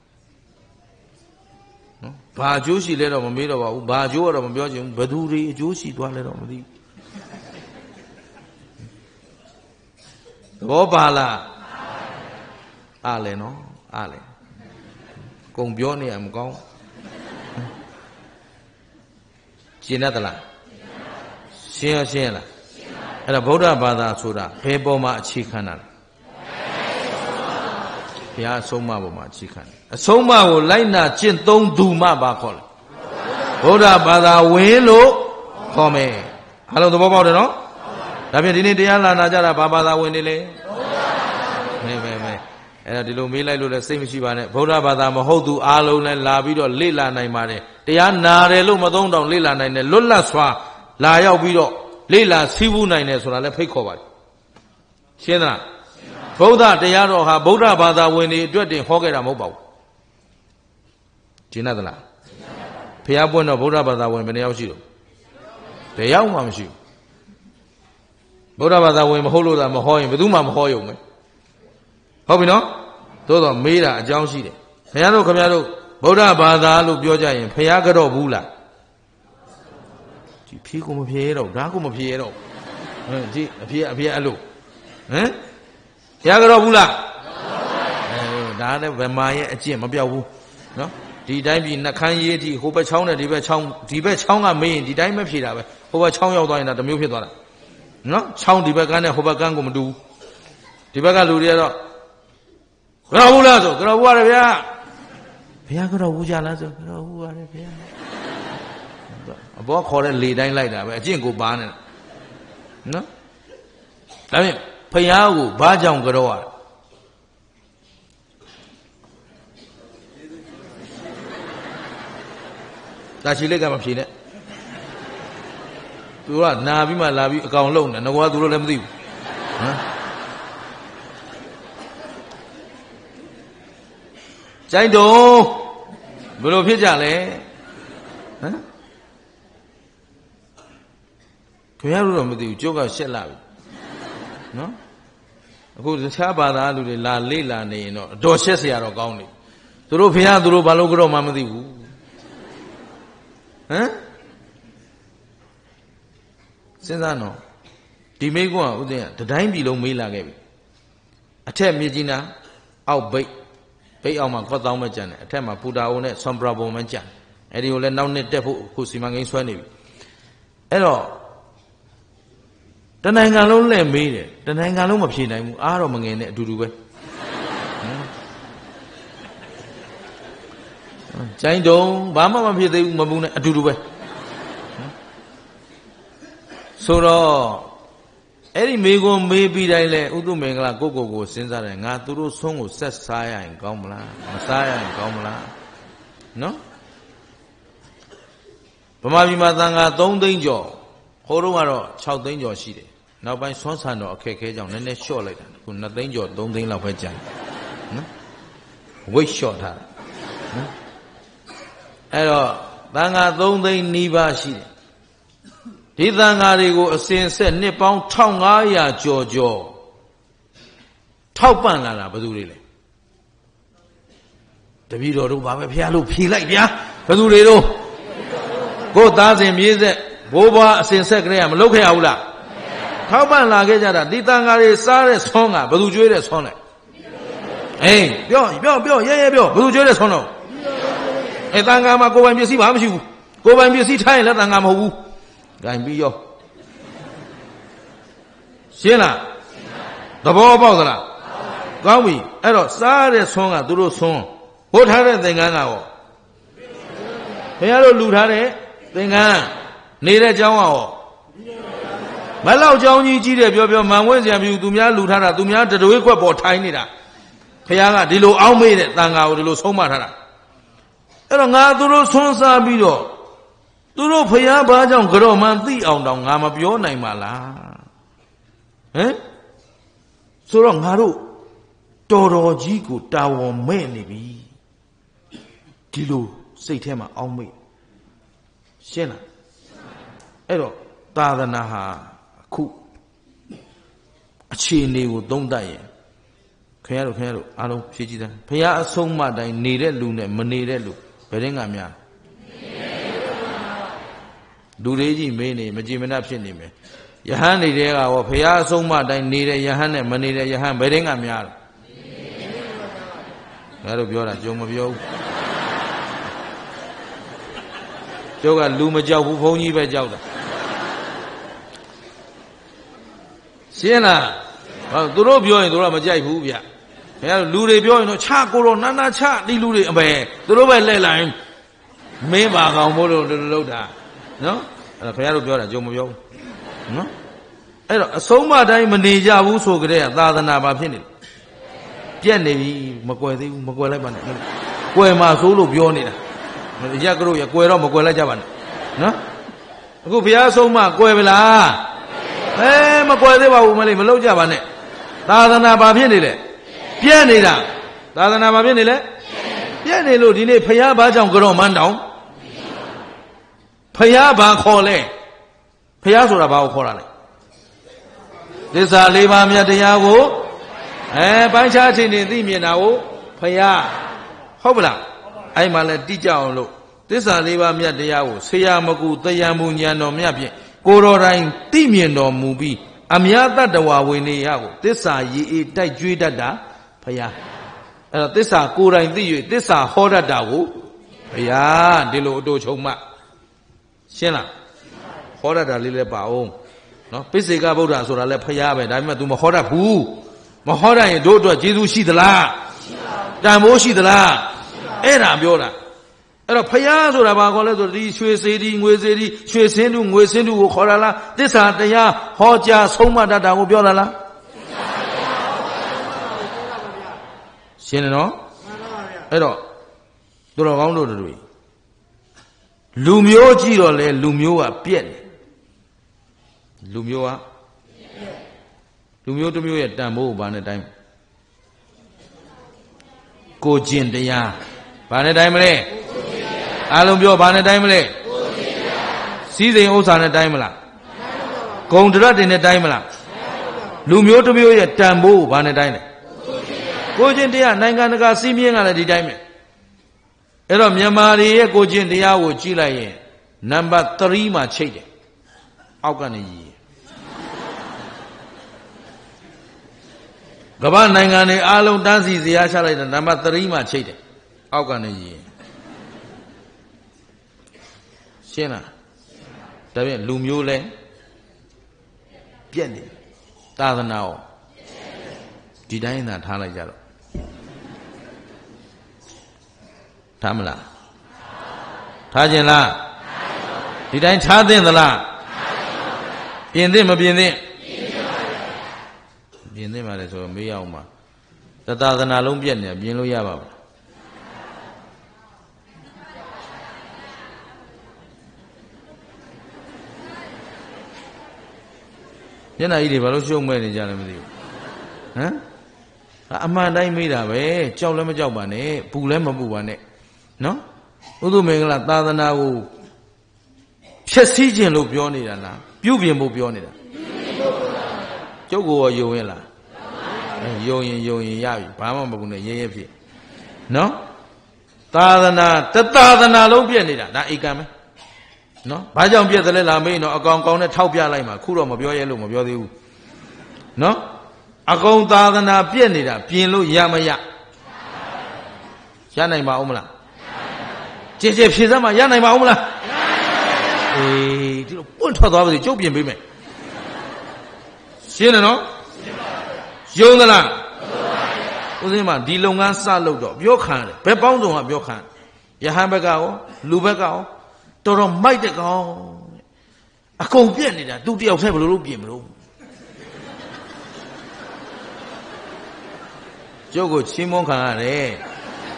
နော်ဘာအကျိုးရှိလဲတော့မမေးတော့ပါဘူးဘာအကျိုးကတော့မပြောချင်ဘူးဘယ်သူတွေအကျိုးရှိသွားလဲတော့မသိဘူးသဘောပါလားအားလဲနော်အားလဲကုံပြောနေရမကောင်းကျင်တတ်သလား ရှင်းရရှင်းရလားအဲ့ဒါဗုဒ္ဓဘာသာဆိုတာဘယ်ပေါ်မှာအခြေခံတာလဲဘုရားအဆုံးအမပေါ်မှာအခြေခံတယ်အဆုံးအမကိုလိုက်နာကျင့်သုံးသူမှပါခေါ်လဲဗုဒ္ဓဘာသာဝင်လို့ခေါ်မယ်အားလုံးသဘောပေါက်တယ်နော်ဒါဖြင့်ဒီနေ့တရားလာနာကြတာဘာဘာသာဝင်နေလဲမဲမဲမဲအဲ့ဒါဒီလိုမေးလိုက်လို့လည်းစိတ်မရှိပါနဲ့ဗုဒ္ဓဘာသာမဟုတ်သူအားလုံးလည်းလာပြီးတော့လေ့လာနိုင်ပါတယ်တရားနာတယ်လို့မသုံးတောင်လေ့လာနိုင်တယ်လွတ်လပ်စွာ လာရောက်ပြီးတော့လေ့လာစီးပူးနိုင်တယ်ဆိုတာလည်းဖိတ်ခေါ်ပါတယ်ရှင်းသလားဗုဒ္ဓတရားတော်ဟာဗုဒ္ဓဘာသာဝင်တွေအတွက်တင်ဟောခဲ့တာမဟုတ်ပါဘူးရှင်းသလားဖះပွင့်တော့ဗုဒ္ဓဘာသာဝင်ဘယ်နှယောက်ရှိတော့ဘယ်ယောက်မှမရှိဘူးဗုဒ္ဓဘာသာဝင်မဟုတ်လို့သာမဟောရင်ဘယ်သူမှမဟောရုံပဲဟုတ်ပြီနော်သို့တော့မေးတာအကြောင်းရှိတယ်ဘုရားတို့ခင်ဗျားတို့ဗုဒ္ဓဘာသာလို့ပြောကြရင်ဘုရားကတော့ဘူးလား ဒီဖြေးကိုမဖြေရတော့ဒါကိုမဖြေရတော့ဟမ်ဒီအဖြေအဖြေအဲ့လိုဟမ်ဘုရားကတော့ဘူးလားအဲဒါလည်းဗမာရဲ့အကျင့်မပြောက်ဘူးနော်ဒီတိုင်းပြည်နှခမ်းရေးတိဟိုဘက်ချောင်းနဲ့ဒီဘက်ချောင်းဒီဘက်ချောင်းကမေးရင်ဒီတိုင်းပဲဖြေတာပဲဟိုဘက်ချောင်းရောက်သွားရင်တော့တမျိုးဖြစ်သွားတာနော်ချောင်းဒီဘက်ကန်းနဲ့ဟိုဘက်ကန်းကိုမတူဘူးဒီဘက်ကလူတွေကတော့ကြောက်ဘူးလားဆိုကြောက်ဘူးရတယ်ဗျာဘုရားကြောက်ဘူးကြလားဆိုကြောက်ဘူးရတယ်ဗျာ အဘောခေါ်တဲ့လေတိုင်းလိုက်တာပဲအကျင့်ကိုပါနေနော်ဒါဖြင့်ဖယားကိုဘာကြောင့်ကြောက်ရတာချီလက်ကမဖြေနဲ့သူကနာပြီးမှလာပြီးအကောင်လုံးတယ်ငါကသူတို့လည်းမသိဘူးဟမ်ကြိုက်တော့ဘယ်လိုဖြစ်ကြလဲဟမ် ခင်ဗျားတို့တော့မသိဘူးကြောက်ကရှက်လာပြီနော်အခုတခြားဘာသာလူတွေလာလေ့လာနေရင်တော့အတော်ရှက်စရာတော့ကောင်းတယ်သူတို့ဖះသူတို့ဘာလို့ကြောက်မှမသိဘူးဟမ်စဉ်းစားနော်ဒီမိကွန်းကဥစဉ်ကတတိုင်းပြည်လုံးမေးလာခဲ့ပြီအထက်မြေကြီးနာအောက်ဘိတ်ဘိတ်အောက်မှာကွက်တောင်းပဲကြံတယ်အထက်မှာပူတာအုံနဲ့ဆွန်ပရာဘုံပဲကြံတယ်အဲဒီကိုလည်းနောက်နှစ်တက်ဖို့အခုစီမံကိန်းဆွဲနေပြီအဲ့တော့ တနိုင်ငံလုံးလဲမေးတယ်တနိုင်ငံလုံးမဖြေနိုင်ဘူးအားတော့မငယ်နဲ့အတူတူပဲကျိုင်းတုံဘာမှမဖြစ်သေးဘူးမပူနဲ့အတူတူပဲဆိုတော့အဲ့ဒီမေကွန်မေးပြီးတိုင်းလဲဥဒုမင်္ဂလာကိုကိုကိုစဉ်းစားတယ်ငါသူတို့ဆုံးကိုဆက်စားရရင်ကောင်းမလားမစားရရင်ကောင်းမလားနော်ဗမာပြည်မှာသံဃာ3သိန်းကျော်ဟိုတုန်းကတော့6သိန်းကျော်ရှိတယ် နောက်ပိုင်းဆွမ်းဆန်တော့အခက်ခဲကြောင့်နည်းနည်းလျှော့လိုက်တာခု2သိန်းကျော်3သိန်းလောက်ပဲကျန်နော်ဝိတ်လျှော့ထားတာနော်အဲ့တော့သံဃာ3သိန်းနီးပါးရှိတယ်ဒီသံဃာတွေကိုအစဉ်ဆက်နှစ်ပေါင်း1500ကျော်ကျော်ထောက်ပံ့လာတာဘယ်သူတွေလဲတပည့်တော်တို့ဘာပဲဖះလို့ဖြေလိုက်ဗျာဘယ်သူတွေတို့ကိုသားစဉ်မြေးဆက်ဘိုးဘွားအစဉ်ဆက်ကလေးကမလုပ်ခဲ့ရဘူးလား ထောက်ပံ့လာခဲ့ကြတာဒီတန်ဃာတွေစားတဲ့ဆွမ်းကဘယ်သူကျွေးတဲ့ဆွမ်းလဲအေးပြောပြောပြောရဲရဲပြောဘယ်သူကျွေးတဲ့ဆွမ်းတော့အဲတန်ဃာမှာကိုယ်ပိုင်ပစ္စည်းဘာမှမရှိဘူးကိုယ်ပိုင်ပစ္စည်းထားရင်လည်းတန်ဃာမဟုတ်ဘူးဂိုင်ပြီးရောရှင်းလားသဘောပေါက်သလားကောင်းပြီအဲ့တော့စားတဲ့ဆွမ်းကသူတို့ဆွမ်းဘိုးထားတဲ့သင်္ကန်းကရောဘုရားတို့လူထားတဲ့သင်္ကန်းနေတဲ့เจ้าကရော မလောက်ကြောင်းကြီးကြီးတယ်ပြောပြောမန်ဝဲစရာမပြုသူများလူထားတာသူများတတွေးခွက်ပေါ်ထိုင်နေတာဖះကဒီလိုအောင်းမေးတဲ့တန်ဃာကိုဒီလိုဆုံးမထားတာအဲ့တော့ငါသူတို့ဆွန်းစားပြီးတော့သူတို့ဖះဘာကြောင့်ကြော့မှန်သိအောင်တောင်ငါမပြောနိုင်ပါလားဟမ်ဆိုတော့ငါတို့တော်တော်ကြီးကိုတာဝန်မဲ့နေပြီဒီလိုစိတ်ထဲမှာအောင်းမေ့ရှင်းလားအဲ့တော့သာသနာဟာ အခုအခြေအနေကိုသုံးတတ်ရင်ခင်ဗျားတို့ခင်ဗျားတို့အားလုံးဖြည့်ကြည့်တယ်ဘုရားအဆုံးမတိုင်းနေတဲ့လူနဲ့မနေတဲ့လူဘယ်တဲ့ကများလူလေးကြီးမေးနေမကြည်မနှက်ဖြစ်နေမယ်ယဟန်နေတဲ့ကရောဘုရားအဆုံးမတိုင်းနေတဲ့ယဟန်နဲ့မနေတဲ့ယဟန်ဘယ်တဲ့ကများလဲငါတို့ပြောတာကြုံမပြောဘူးကျုပ်ကလူမကြောက်ဘူးဘုန်းကြီးပဲကြောက်တာ ရှင်းလားဟောသူတို့ပြောရင်သူတို့ကမကြိုက်ဘူးဗျခင်ဗျားလူတွေပြောရင်တော့ချကိုတော့နာနာချဒီလူတွေအပဲသူတို့ပဲလှည့်လိုက်မင်းပါကောင်မို့လို့လှုပ်တာနော်အဲ့ဒါခင်ဗျားတို့ပြောတာကြုံမပြောဘူးနော်အဲ့တော့အဆုံးမတိုင်းမနေကြဘူးဆိုကြတဲ့သာသနာပါဖြစ်နေတယ်ပြက်နေပြီမကွယ်သေးဘူးမကွယ်လိုက်ပါနဲ့ကွယ်မှာဆိုးလို့ပြောနေတာရက်ကြလို့ရကွယ်တော့မကွယ်လိုက်ကြပါနဲ့နော်အခုဘုရားဆုံးမကွယ်ပလား အဲမကွယ်သေးပါဘူးမလေးမလုပ်ကြပါနဲ့သာသနာဘာဖြစ်နေလဲပြက်နေတာသာသနာဘာဖြစ်နေလဲပြက်နေလို့ဒီနေ့ဘုရားဘာကြောင့်ကြောမန်းတောင်ဘုရားဘာခေါ်လဲဘုရားဆိုတာဘာကိုခေါ်တာလဲသစ္စာလေးပါးမြတ်တရားကိုအဲပိုင်းခြားခြင်းနေသိမြင်တာကိုဖယားဟုတ်ပလားအဲ့မှာလဲတိကြအောင်လို့သစ္စာလေးပါးမြတ်တရားကိုဆရာမကူတရားမူဉာဏ်တော်မြတ်ဖြင့် ကိုတော်တိုင်သိမြင်တော်မူပြီးအမြတ်တတဝဝေနေရကိုသစ္စာရည်အေးတိုက်ကြွေးတတ်တာဖယားအဲ့တော့သစ္စာကိုယ်တိုင်သိ၍သစ္စာဟောတတ်တာကိုဖယားဒီလိုအတူချုံမှရှင်းလားဟောတတ်တာလေးလည်းပါအောင်နော်ပိစေကဗုဒ္ဓဆိုတာလည်းဖယားပဲဒါပေမဲ့ तू မဟောတတ်ဘူးမဟောတတ်ရင်တို့အတွက်ကျေးဇူးရှိသလားတန်ဖိုးရှိသလားအဲ့ဒါပြောတာ အဲ့တော့ဖယားဆိုတာဘာခေါ်လဲဆိုဒီရွှေစေဒီငွေစေဒီရွှေစင်းတူငွေစင်းတူကိုခေါ်တာလားတစ္ဆာတရားဟောကြားဆုံးမတတ်တာကိုပြောတာလားရှင်းတယ်နော်အဲ့တော့သူတော်ကောင်းတို့တွေလူမျိုးကြည့်တော့လေလူမျိုးကပြက်တယ်လူမျိုးကလူမျိုးတစ်မျိုးရဲ့တန်ဖိုးဘာနဲ့တိုင်းကိုကျင့်တရားဘာနဲ့တိုင်းမလဲ အားလုံးပြောဘာနဲ့တိုင်းမလဲစီးစိမ်ဥစ္စာနဲ့တိုင်းမလားဂုံတရတ်တင်နဲ့တိုင်းမလားလူမျိုးတစ်မျိုးရဲ့တန်ဖိုးဘာနဲ့တိုင်းလဲကိုကျင့်တရားနိုင်ငံတကာစီးမြင်ကလည်းဒီတိုင်းပဲအဲ့တော့မြန်မာတွေရဲ့ကိုကျင့်တရားကိုကြည့်လိုက်ရင်နံပါတ်3မှာချိတ်တယ်အောက်ကနေရည်ကမ္ဘာနိုင်ငံတွေအားလုံးတန်းစီဇရာချလိုက်တာနံပါတ်3မှာချိတ်တယ်အောက်ကနေရည် ရှင်းလားဒါပြန်လူမျိုးလဲပြက်နေသာသနာရောဒီတိုင်းသာထားလိုက်ကြတော့ထားမလားထားခြင်းလားဒီတိုင်းထားသင့်သလားပြင်သင့်မပြင်သင့်ပြင်သင့်ပါလေဆိုတော့မေးရအောင်ပါသတ္တသနာလုံးပြက်နေပြင်လို့ရပါဘူး ညနေကြီးတွေဘာလို့ရှုံးမဲ့နေကြလဲမသိဘူးဟမ်အမှန်တိုင်းမေးတာပဲကြောက်လည်းမကြောက်ပါနဲ့ပူလည်းမပူပါနဲ့နော်ဥဒုမင်္ဂလာသာသနာကိုဖြည့်ဆည်းခြင်းလို့ပြောနေတာလားပြုပြင်ဖို့ပြောနေတာကျုပ်ကိုရောယုံရင်လားယုံရင်ယုံရင်ရပြီဘာမှမပူနဲ့ရဲရဲဖြစ်နော်သာသနာတသာသနာလုံးပြည့်နေတာဒါဧကံပဲ နော်ဘာကြောင့်ပြက်တယ်လဲလာမေးနော်အကောင်ကောင်နဲ့ထောက်ပြလိုက်မှာခုတော့မပြောရဲလို့မပြောသေးဘူးနော်အကောင်သာသနာပြက်နေတာပြင်လို့ရမရရနိုင်ပါဦးမလားကြည်ကြည်ဖြေစမ်းမှာရနိုင်ပါဦးမလားအေးဒီလိုပွန့်ထွက်သွားပါစေကျုပ်ပြင်ပေးမယ်ရှင်းတယ်နော်ယုံသလားဦးစင်းမဒီလုပ်ငန်းစလုပ်တော့ပြောခံတယ်ဘယ်ပေါင်းစုံကပြောခံယဟန်ဘက်ကရောလူဘက်ကရော တော်တော်မိုက်တဲ့ကောင်အကုန်ပြက်နေတာသူတယောက်တည်းဘယ်လိုလုပ်ပြင်မလို့ကျုပ်ကိုချင်းမွန်းခံရတယ်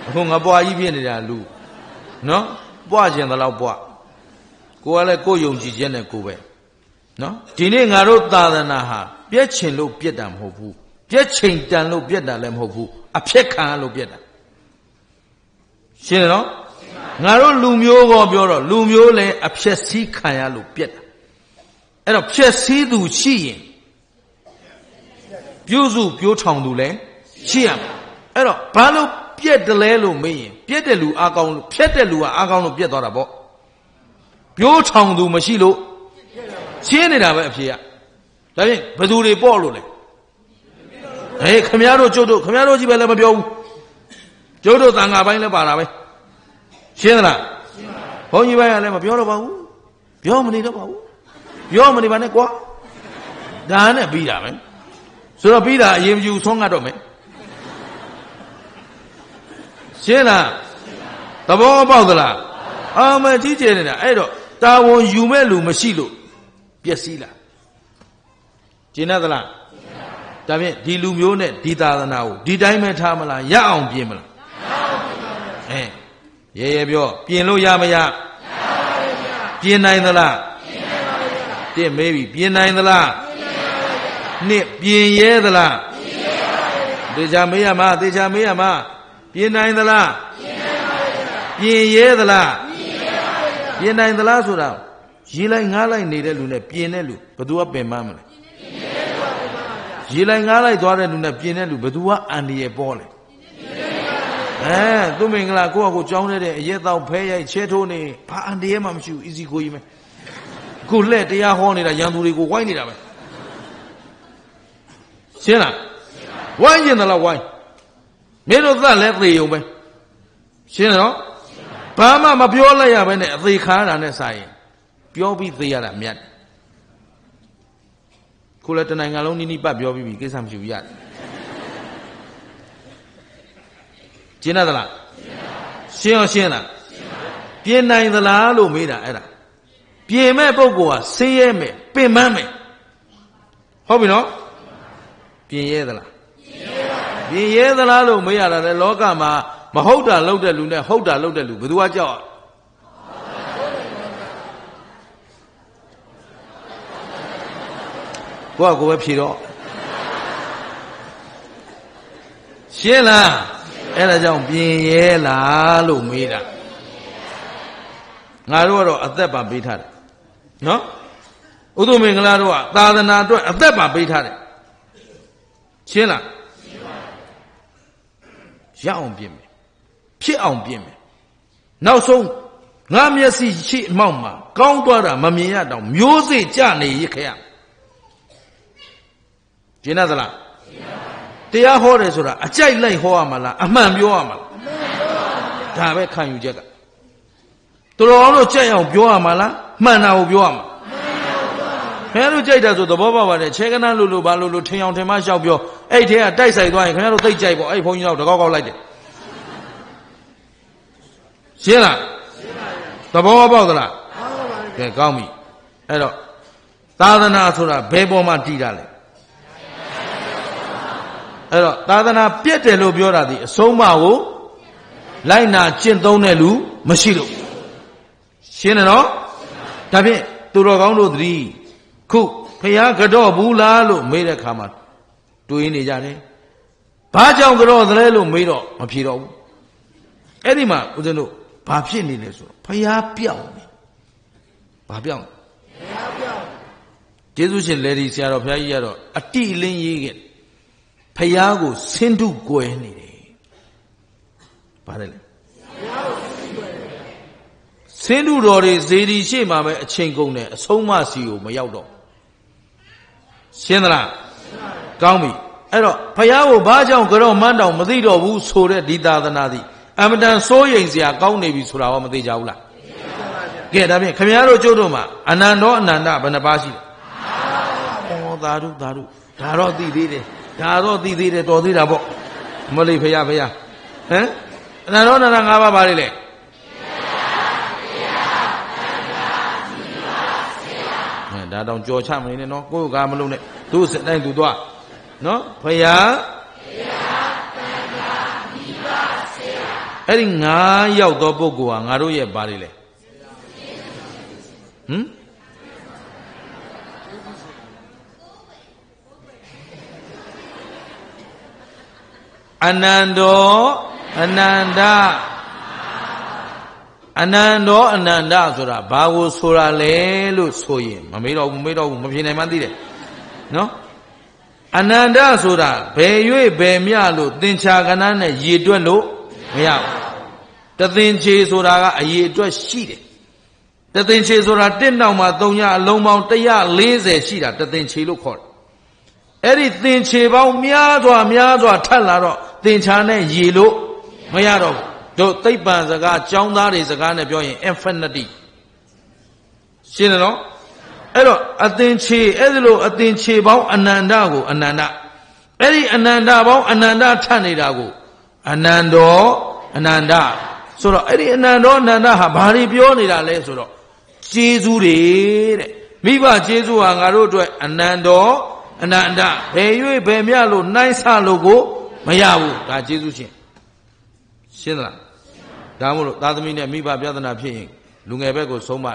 အခုငါပွားကြီးပြစ်နေတာလူနော်ပွားခြင်းတလောက်ပွားကိုကလည်းကိုယုံကြည်ခြင်းနဲ့ကိုပဲနော်ဒီနေ့ငါတို့သာသနာဟာပြက်ချင်လို့ပြက်တာမဟုတ်ဘူးပြက်ချိန်တန်လို့ပြက်တာလည်းမဟုတ်ဘူးအဖြက်ခံလို့ပြက်တာရှင်းတယ်နော် ငါတို့လူမျိုးကောပြောတော့လူမျိုးလည်းအဖြက်စီးခံရလို့ပြက်တာအဲ့တော့ဖြက်စီးသူရှိရင်ပြုစုပြိုးထောင်သူလည်းရှိရမှာအဲ့တော့ဘာလို့ပြက်တယ်လဲလို့မေးရင်ပြက်တဲ့လူအားကောင်းလို့ဖြက်တဲ့လူကအားကောင်းလို့ပြက်သွားတာပေါ့ပြိုးထောင်သူမရှိလို့ရှင်းနေတာပဲအဖြေကဒါဖြင့်ဘယ်သူတွေပေါ့လို့လဲအေးခမရတို့ကျုပ်တို့ခမရတို့ကြီးပဲလည်းမပြောဘူးကျုပ်တို့တန်ဃာပိုင်းလည်းပါတာပဲ ရှင်းသလားဘုန်းကြီးပိုင်းကလည်းမပြောတော့ပါဘူးပြောမနေတော့ပါဘူးပြောမနေပါနဲ့ကွာဒါနဲ့ပြီးတာပဲဆိုတော့ပြီးတာအရင်ယူဆုံးကတော့မယ်ရှင်းလားသဘောပေါက်သလားအာမကြီးကျယ်နေတာအဲ့တော့တာဝန်ယူမဲ့လူမရှိလို့ပျက်စီးလားကျင်သလားဒါဖြင့်ဒီလူမျိုးနဲ့ဒီသာသနာကိုဒီတိုင်းပဲထားမလားရအောင်ပြင်မလားအဲ ရဲရဲပြောပြင်လို့ရမရပြင်နိုင်သလားတင့်မေးပြီပြင်နိုင်သလားနှစ်ပြင်ရဲသလားတေချာမေးရမှာတေချာမေးရမှာပြင်နိုင်သလားပြင်ရဲသလားပြင်နိုင်သလားဆိုတာရေးလိုက်ငားလိုက်နေတဲ့လူနဲ့ပြင်တဲ့လူဘယ်သူကပင်ပန်းမလဲရေလိုက်ငားလိုက်သွားတဲ့လူနဲ့ပြင်းတဲ့လူဘယ်သူကအန္တရာယ်ပေါ်လဲ အဲသူမင်္ဂလာကိုယ့်အကိုကြောင်းတဲ့အရက်တော့ဖဲရိုက်ချဲထိုးနေဘာအန္တရာယ်မှမရှိဘူး easy ကိုကြီးမယ်ခုလှဲ့တရားဟောနေတာရန်သူတွေကိုဝိုင်းနေတာပဲရှင်းလားဝိုင်းကျင်တယ်လားဝိုင်းမင်းတို့သက်လဲသေုံပဲရှင်းနော်ဘာမှမပြောလိုက်ရဘဲနဲ့အသေးခါတာနဲ့စာရင်ပြောပြီးသေရတာမြတ်တယ်ခုလည်းတနိုင်ငံလုံးနိနိပတ်ပြောပြီးပြီကိစ္စမရှိဘူးရတယ် ကျင်းရသလားရှင်းအောင်ရှင်းလားပြင်နိုင်သလားလို့မေးတာအဲ့ဒါပြင်မဲ့ပုဂ္ဂိုလ်ကဆေးရဲမယ်ပင်မမယ်ဟုတ်ပြီနော်ပြင်ရဲသလားပြင်ရဲသလားလို့မေးရတာလေလောကမှာမဟုတ်တာလုပ်တဲ့လူနဲ့ဟုတ်တာလုပ်တဲ့လူဘယ်သူကကြောက်ကိုကကိုပဲဖြေတော့ရှင်းလား အဲ့ဒါကြောင့်ပြင်ရဲလားလို့မေးတာငါတို့ကတော့အသက်ပါပေးထားတယ်နော်ဥဒုမင်္ဂလာတို့ကသာသနာအတွက်အသက်ပါပေးထားတယ်ရှင်းလားရအောင်ပြင်မယ်ဖြစ်အောင်ပြင်မယ်နောက်ဆုံးငါမျက်စိရှိအမောက်မှာကောင်းသွားတာမမြင်ရတော့မျိုးစေ့ကြနေရခရကျင်းသလား တရားဟောတယ်ဆိုတာအကြိုက်လိုက်ဟောရမှာလားအမှန်ပြောရမှာလားဒါပဲခံယူချက်ကတော်တော်လို့ကြက်အောင်ပြောရမှာလားမှန်တာကိုပြောရမှာခင်ဗျားတို့ကြိုက်တာဆိုသဘောပေါက်ပါတယ်ခြေကနလို့လို့ဘာလို့လို့ထင်အောင်ထင်မှရှောက်ပြောအဲ့ထဲကတိုက်ဆိုင်သွားရင်ခင်ဗျားတို့သိကြိုက်ပေါ့အဲ့ဘုန်းကြီးတော့တကောက်ကောက်လိုက်တယ်ရှင်းလားသဘောပေါက်သလားကဲကောင်းပြီအဲ့တော့သာသနာဆိုတာဘယ်ပေါ်မှာတည်တာလဲ အဲ့တော့သာသနာပြည့်တယ်လို့ပြောတာဒီအဆုံးမကိုလိုက်နာကျင့်သုံးတဲ့လူမရှိလို့ရှင်းတယ်နော်ဒါဖြင့်သူတော်ကောင်းတို့သတိခုဖះကတော့ဘူးလားလို့မေးတဲ့ခါမှာတွေးနေကြတယ်ဘာကြောင့်ကတော့သလဲလို့မေးတော့မဖြေတော့ဘူးအဲ့ဒီမှာဦးဇင်းတို့ဘာဖြစ်နေလဲဆိုတော့ဖះပြောင်းနေဘာပြောင်းဖះပြောင်းကျေးဇူးရှင်လေဒီဆရာတော်ဘုရားကြီးကတော့အတိအလင်းရေးခဲ့ ဖះကိုဆင်းတုကွယ်နေတယ်ဘာလဲလဲဆဆင်းတုတော်တွေဇေဒီရှေ့မှာပဲအချိန်ကုန်တယ်အဆုံးမစီကိုမရောက်တော့ရှင်းသလားကောင်းပြီအဲ့တော့ဖះကိုဘာကြောင့်ကြောမန်းတောင်မသိတော့ဘူးဆိုတဲ့ဒီသာသနာသည်အမတန်စိုးရိမ်စရာကောင်းနေပြီဆိုတာရောမသိကြဘူးလားကဲဒါဖြင့်ခမည်းတော်ကျုပ်တို့မှာအနန္တောအနန္တဘယ်နှပါရှိလဲဩသာဓုသာဓုဒါတော့သိသေးတယ် ဒါတော့သိသေးတယ်တော်သေးတာပေါ့မလေးဖះဖះဟမ်အနန္တောအနန္တ၅ပါးပါလေလေဒါတောင်ကြော်ချမနေနဲ့နော်ကိုယ်ကမလုံးနဲ့သူ့စတိုင်းသူသွားနော်ဖယားအဲ့ဒီ၅ရောက်သောပုဂ္ဂိုလ်ဟာငါတို့ရဲ့ဘာတွေလဲဟမ် အနန္တောအနန္တအနန္တောအနန္တဆိုတာဘာကိုဆိုတာလဲလို့ဆိုရင်မမေးတော့ဘူးမမေးတော့ဘူးမဖြေနိုင်မှသိတယ်နော်အနန္တဆိုတာဘယ်၍ဘယ်မြလို့သင်္ချာကဏ္ဍနဲ့ရည်တွက်လို့မရဘူးတသင်္ချေဆိုတာကအရည်အတွက်ရှိတယ်တသင်္ချေဆိုတာတစ်နောက်မှာ3ညအလုံးပေါင်း140ရှိတာတသင်္ချေလို့ခေါ်တယ်အဲ့ဒီသင်္ချေပေါင်းများစွာများစွာထပ်လာတော့ သင်္ချာနဲ့ရည်လို့မရတော့ဘူးတို့သိပ္ပံစကားကျောင်းသားတွေစကားနဲ့ပြောရင် infinity ရှင်းတယ်နော်အဲ့တော့အသင်္ချေအဲ့ဒီလိုအသင်္ချေပေါင်းအနန္တကိုအနန္တအဲ့ဒီအနန္တပေါင်းအနန္တထပ်နေတာကိုအနန္တောအနန္တဆိုတော့အဲ့ဒီအနန္တောအနန္တဟာဘာတွေပြောနေတာလဲဆိုတော့ကျေးဇူးတွေတဲ့မိဘကျေးဇူးဟာငါတို့အတွက်အနန္တောအနန္တဘယ်၍ဘယ်မြလို့နှိုင်းဆလို့ကို မရဘူးဒါကျေးဇူးရှင်ရှင်းသလားဒါမို့လို့သာသမီနဲ့မိဘပြဿနာဖြစ်ရင်လူငယ်ဘက်ကိုဆုံးမ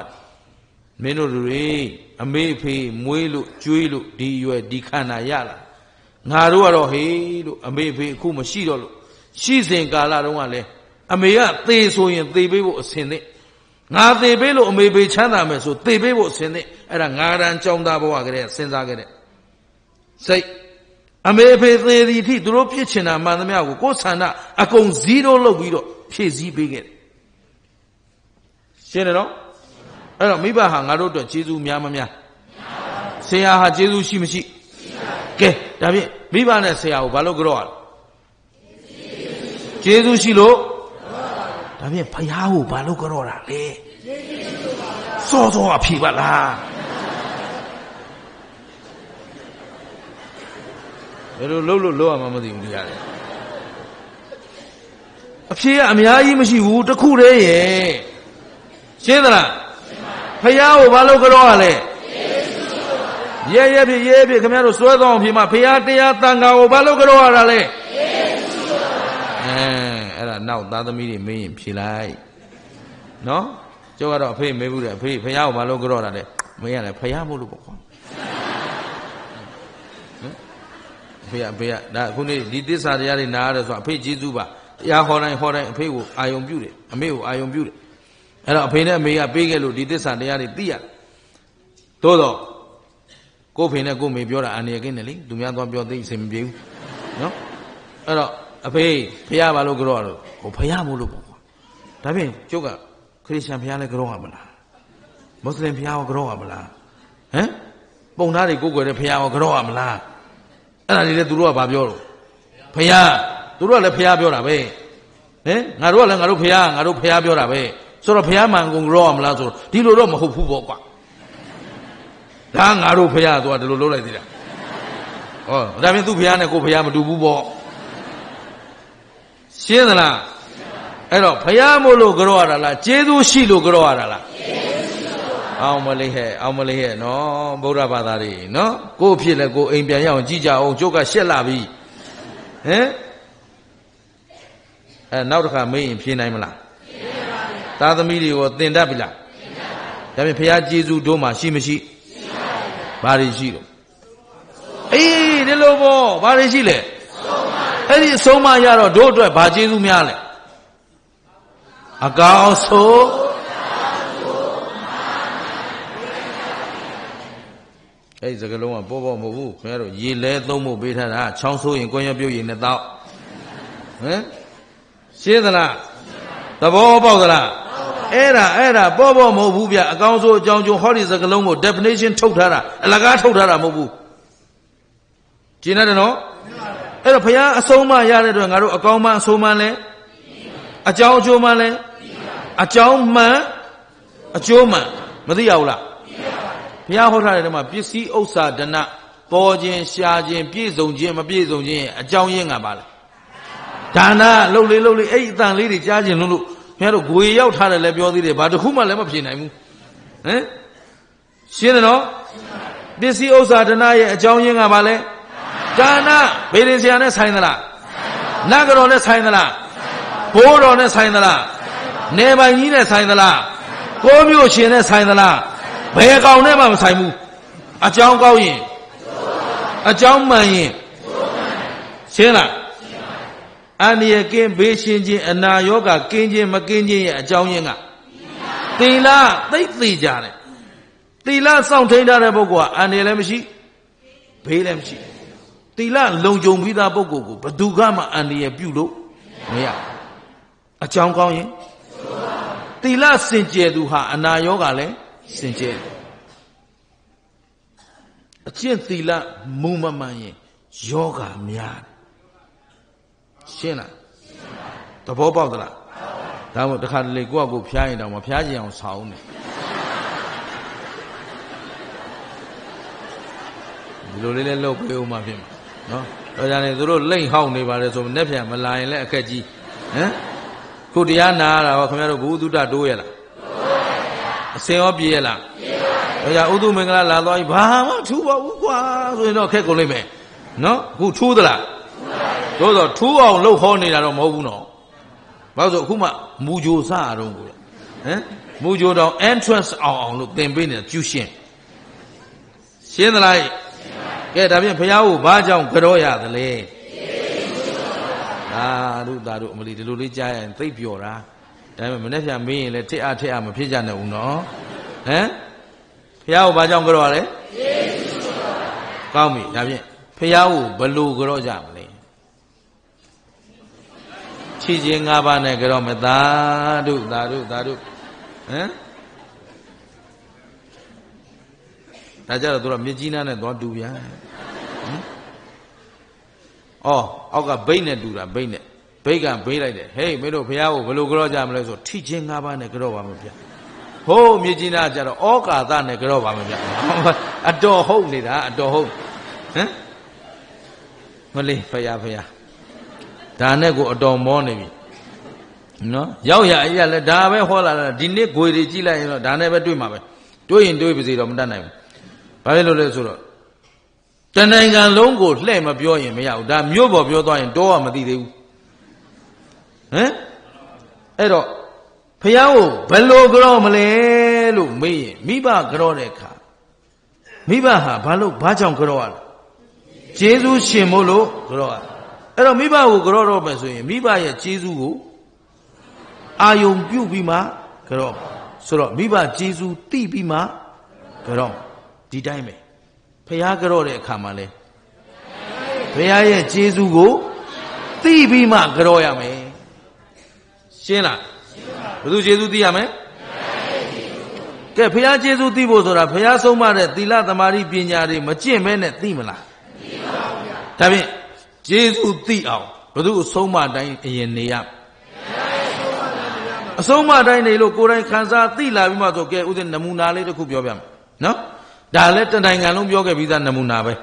မင်းတို့တွေအမေအဖေမွေးလို့ကျွေးလို့ဒီရွယ်ဒီခန္ဓာရလာငါတို့ကတော့ဟေးလို့အမေအဖေအခုမရှိတော့လို့ရှိစဉ်ကာလတုန်းကလည်းအမေကသေဆိုရင်သေပေးဖို့အစင်သင့်ငါသေပေးလို့အမေဖေချမ်းသာမယ်ဆိုသေပေးဖို့အစင်သင့်အဲ့ဒါငါရန်ကြောင်းသားဘဝကလေးစဉ်းစားခဲ့တဲ့စိတ် အမေဖေသေးသည်ထိသူတို့ဖြစ်ချင်တာမှန်သမျှကိုကိုယ်ဆန္ဒအကုန်ဇီးတော့လုပ်ပြီးတော့ဖြည့်ဆည်းပေးခဲ့တယ်ရှင်းတယ်နော်အဲ့တော့မိဘဟာငါတို့အတွက်ကျေးဇူးများမများဆရာဟာကျေးဇူးရှိမရှိကဲဒါဖြင့်မိဘနဲ့ဆရာကိုဘာလို့ကြောက်ရလဲကျေးဇူးရှိလို့ဒါဖြင့်ဖယားကိုဘာလို့ကြောက်တာလဲစောစောအဖြေပါလား ဘယ်လိုလုပ်လို့လုပ်ရမှမသိဘူးဒီရတယ်အဖြေကအများကြီးမရှိဘူးတခုတည်းရဲ့ရှင်းသလားဖယားကိုဘာလို့ကြောရလဲရဲရဲဖြစ်ရဲဖြစ်ခင်ဗျားတို့စွဲသောအောင်ဖြစ်မှာဖယားတရားတန်ခါကိုဘာလို့ကြောရတာလဲအဲအဲ့ဒါနောက်သားသမီးတွေမင်းရင်ဖြေလိုက်နော်ကျောကတော့အဖေမေးဘူးတယ်အဖေဖယားကိုဘာလို့ကြောတာလဲမင်းရတယ်ဖယားမို့လို့ပေါ့ကွာ အဖေအဖေကဒါခုနေ့ဒီသစ္စာတရားတွေနားရတယ်ဆိုအဖေကျေးဇူးပါတရားဟောတိုင်းဟောတိုင်းအဖေကိုအာယုံပြုတယ်အမေကိုအာယုံပြုတယ်အဲ့တော့အဖေနဲ့အမေကပေးခဲ့လို့ဒီသစ္စာတရားတွေသိရတယ်သို့တော့ကို့ဖေနဲ့ကို့မေပြောတာအန္တရာယ်ကင်းတယ်လေသူများသွားပြောသိအဆင်မပြေဘူးနော်အဲ့တော့အဖေဖះပါလို့ကြောတော့ဟိုဖះမို့လို့ပေါ့ဒါဖြင့်ကျုပ်ကခရစ်ယာန်ဖះလဲကြောရမလားမွတ်စလင်ဖះရောကြောရမလားဟမ်ပုံသားတွေကိုကိုွယ်တဲ့ဖះရောကြောရမလား အဲ့ဒါတွေလည်းသူတို့ကဘာပြောတော့ဖះသူတို့ကလည်းဖះပြောတာပဲဟင်ငါတို့ကလည်းငါတို့ဖះငါတို့ဖះပြောတာပဲဆိုတော့ဖះမှန်ကုန်ကြောရမလားဆိုတော့ဒီလိုတော့မဟုတ်ဘူးပေါ့ကွာဒါငါတို့ဖះသွားဒီလိုလုပ်လိုက်သေးတာဟောဒါဖြင့်သူ့ဖះနဲ့ကိုဖះမတူဘူးပေါ့ရှင်းသလားအဲ့တော့ဖះမို့လို့ကြောရတာလားကျေးဇူးရှိလို့ကြောရတာလား အောင်မလေးဟဲ့အောင်မလေးဟဲ့နော်ဗုဒ္ဓဘာသာတွေနော်ကို့ဖြစ်လဲကိုအိမ်ပြန်ရအောင်ကြည်ကြအောင်ကျုပ်ကရှက်လာပြီဟမ်အဲနောက်တစ်ခါမေးရင်ဖြေနိုင်မလားဖြေပါဘူးသားသမီးတွေကိုသင်တတ်ပြီလားသင်တတ်ပါဘူးဒါဖြင့်ဘုရားကျေးဇူးတို့မှာရှိမရှိရှိပါဘူးဘာတွေရှိတော့အေးဒီလိုပေါ့ဘာတွေရှိလဲအဲ့ဒီအဆုံးမရတော့တို့အတွက်ဘာကျေးဇူးများလဲအကောင်ဆို အဲ့ဒီစကလုံးကပေါ်ပေါ်မဟုတ်ဘူးခင်ဗျားတို့ရေလဲသုံးဖို့ပေးထားတာချောင်းဆိုးရင်ကိုရပြုတ်ရင်နဲ့တော့ဟမ်ရှင်းသလားသဘောပေါက်သလားအဲ့ဒါအဲ့ဒါပေါ့ပေါ့မဟုတ်ဘူးဗျအကောင်းဆုံးအကြောင်းကျိုးဟောဒီစကလုံးကို definition ထုတ်ထားတာအလကားထုတ်ထားတာမဟုတ်ဘူးကျင်းတယ်နော်အဲ့တော့ဘုရားအဆုံးမရတဲ့အတွက်ငါတို့အကောင်းမှအဆုံးမလဲအကြောင်းအကျိုးမှလဲအကြောင်းမှန်အကျိုးမှန်မသိရဘူးလား ဘုရားဟောထားတဲ့ထဲမှာပစ္စည်းဥစ္စာဒနာပေါ်ခြင်းရှားခြင်းပြည့်စုံခြင်းမပြည့်စုံခြင်းအကြောင်းရင်းကပါလားဒါနလှုပ်လေလှုပ်လေအဲ့အတန်လေးတွေကြားခြင်းလို့လို့ခင်ဗျားတို့ဂွေရောက်ထားတယ်လည်းပြောသေးတယ်ဘာတစ်ခုမှလည်းမဖြေနိုင်ဘူးဟမ်ရှင်းတယ်နော်ပစ္စည်းဥစ္စာဒနာရဲ့အကြောင်းရင်းကပါလဲဒါနဘေရင်ဆရာနဲ့ဆိုင်သလားနတ်ကတော်နဲ့ဆိုင်သလားဘိုးတော်နဲ့ဆိုင်သလားနေပိုင်ကြီးနဲ့ဆိုင်သလားကိုမျိုးရှင်နဲ့ဆိုင်သလား ဘယ်ကောင်နဲ့မှမဆိုင်ဘူးအကြောင်းကောင်းရင်အကြောင်းမှန်ရင်ရှင်းလားအန္တရာယ်ကင်းဘေးရှင်းခြင်းအနာရောဂါကင်းခြင်းမကင်းခြင်းရဲ့အကြောင်းရင်းကသီလသိသိကြတယ်သီလစောင့်ထိန်ထားတဲ့ပုဂ္ဂိုလ်ကအန္တရာယ်လည်းမရှိဘေးလည်းမရှိသီလလုံခြုံပြီးသားပုဂ္ဂိုလ်ကိုဘသူကမှအန္တရာယ်ပြုလို့မရအကြောင်းကောင်းရင်သီလစင်ကြယ်သူဟာအနာရောဂါလည်း စင်ကြယ်အကျင့်သီလမူမမှန်ရင်ယောဂများရှင်းလားသဘောပေါက်သလားဒါမို့တခါတလေကိုယ့်အကိုဖျားရင်တော့မဖျားကြအောင်ဆောင်းနေဒီလိုလေးလည်းလှုပ်ပေးဦးမှဖြစ်မှာနော်တော့ကြတယ်သူတို့လိမ့်ဟောက်နေပါလေဆိုမနေ့ပြန်မလာရင်လည်းအခက်ကြီးဟမ်ခုတရားနာရတာဟောခင်ဗျားတို့ဘုသူတ္တတိုးရလား အစင်ရောပြေးရလားပြေးပါဘူးဒါကြဥဒုမင်္ဂလာလာသွားပြီဘာမှထူပါဘူးကွာဆိုရင်တော့ခက်ကုန်လိမ့်မယ်နော်အခုထူးသလားထူးတော့ထူးအောင်လှုပ်ခေါ်နေတာတော့မဟုတ်ဘူးနော်ဘာလို့ဆိုအခုမှမူဂျိုစရတော့ကိုဟမ်မူဂျိုတော့ entrance အောင်အောင်လို့သင်ပေးနေတာကျူးရှင်းရှင်းသလားကဲဒါဖြင့်ဘုရားကိုဘာကြောင့်ကြောရသလဲသာဓုသာဓုအမလီဒီလိုလေးကြားရင်သိပ်ပျော်တာ ဒါပေမဲ့မနေ့ဖြန်မေးရင်လည်းထစ်အားထစ်အားမဖြစ်ကြနဲ့ဦးနော်ဟမ်ဘုရားကိုဘာကြောင့်ကြောရလဲကောင်းပြီဒါဖြင့်ဘုရားကိုဘလို့ကြောကြမလဲချီချင်း၅ပါးနဲ့ကြောမသာဓုသာဓုသာဓုဟမ်ဒါကြတော့သူကမြစ်ကြီးနားနဲ့သွားတူပြန်ဟမ်အော်အောက်ကဘိတ်နဲ့တူတာဘိတ်နဲ့ ဘိတ်ကဘေးလိုက်တယ်ဟေးမင်းတို့ဘုရားကိုဘယ်လိုကြောကြမလဲဆိုထိချင်း၅ပါးနဲ့ကြောပါမယ်ဗျဟိုးမြစ်ကြီးနားကြတော့ဩကာသနဲ့ကြောပါမယ်ဗျအတော်ဟုတ်နေတာအတော်ဟုတ်ဟမ်မလေးဖယားဖယားဒါနဲ့ကိုအတော်မောနေပြီနော်ရောက်ရအရာလဲဒါပဲဟောလာတာဒီနေ့ဂွေတွေကြည့်လိုက်ရင်တော့ဒါနဲ့ပဲတွေ့မှာပဲတွေ့ရင်တွေ့ပါစေတော့မတတ်နိုင်ဘူးဘာဖြစ်လို့လဲဆိုတော့တနိုင်ငံလုံးကိုလှည့်မပြောရင်မရဘူးဒါမြို့ပေါ်ပြောသွားရင်တော့မသိသေးဘူး ဟမ်အဲ့တော့ဖះကိုဘယ်လိုကြောမလဲလို့မေးရင်မိဘကြောတဲ့အခါမိဘဟာဘာလို့ဘာကြောင့်ကြောရလဲကျေးဇူးရှင်မို့လို့ကြောရအဲ့တော့မိဘကိုကြောတော့မယ်ဆိုရင်မိဘရဲ့ကျေးဇူးကိုအာယုံပြုတ်ပြီးမှကြောဆိုတော့မိဘကျေးဇူးသိပြီးမှကြောဒီတိုင်းပဲဖះကြောတဲ့အခါမှာလဲဖះရဲ့ကျေးဇူးကိုသိပြီးမှကြောရမယ် ရှင်းလားဘယ်သူကျေးဇူးသိရမလဲကဲဖះကျေးဇူးသိဖို့ဆိုတာဖះဆုံးမတဲ့သီလသမာဓိပညာတွေမကျင့်မဲနဲ့သိမလားသိပါဘူးဗျာဒါဖြင့်ကျေးဇူးသိအောင်ဘယ်သူအဆုံးမတိုင်းအရင်နေရအဆုံးမတိုင်းနေလို့ကိုယ်တိုင်ခံစားသိလာပြီးမှဆိုကဲဥစဉ်နမူနာလေးတစ်ခုပြောပြမယ်နော်ဒါလည်းတနိုင်ငံလုံးပြောခဲ့ပြီးသားနမူနာပဲ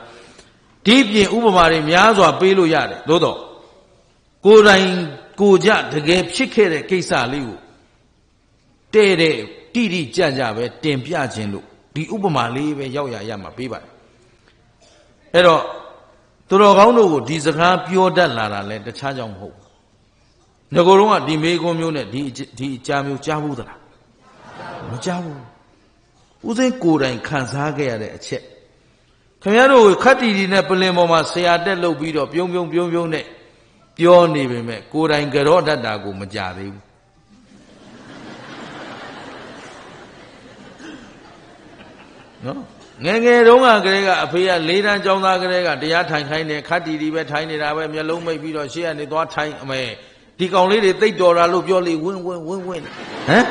ဒီပြင်ဥပမာတွေများစွာပေးလို့ရတယ်သို့တော့ကိုယ်တိုင် ကိုကြတကယ်ဖြစ်ခဲ့တဲ့ကိစ္စလေးကိုတဲ့တဲ့တိတိကြကြပဲတင်ပြခြင်းလို့ဒီဥပမာလေးပဲရောက်ရရမှာပေးပါတယ်အဲ့တော့သူတော်ကောင်းတို့ကိုဒီစကားပြောတတ်လာတာလဲတခြားကြောင့်မဟုတ်ငကိုယ်တော့ကဒီမေကွန်းမျိုးနဲ့ဒီဒီအကြာမျိုးကြားဘူးသလားမကြားဘူးဦးသိန်းကိုယ်တိုင်ခံစားခဲ့ရတဲ့အချက်ခင်ဗျားတို့ခတ်တီတီနဲ့ပလင်ပေါ်မှာဆရာတက်လုပ်ပြီးတော့ပြုံးပြုံးပြုံးပြုံးနဲ့ ပြောနေပေမဲ့ကိုယ်တိုင်ကြောတတ်တာကိုမကြသေးဘူးနော်ငယ်ငယ်တုန်းကကလေးကအဖေကလေးတန်းចောင်းသားကလေးကတရားထိုင်ခိုင်းတယ်ခတ်တီတီပဲထိုင်နေတာပဲမျက်လုံးမိတ်ပြီးတော့ရှေ့ကနေသွားထိုင်အမေဒီကောင်လေးတွေတိတ်တော်တာလို့ပြောလေဝင်းဝင်းဝင်းဝင်းဟမ်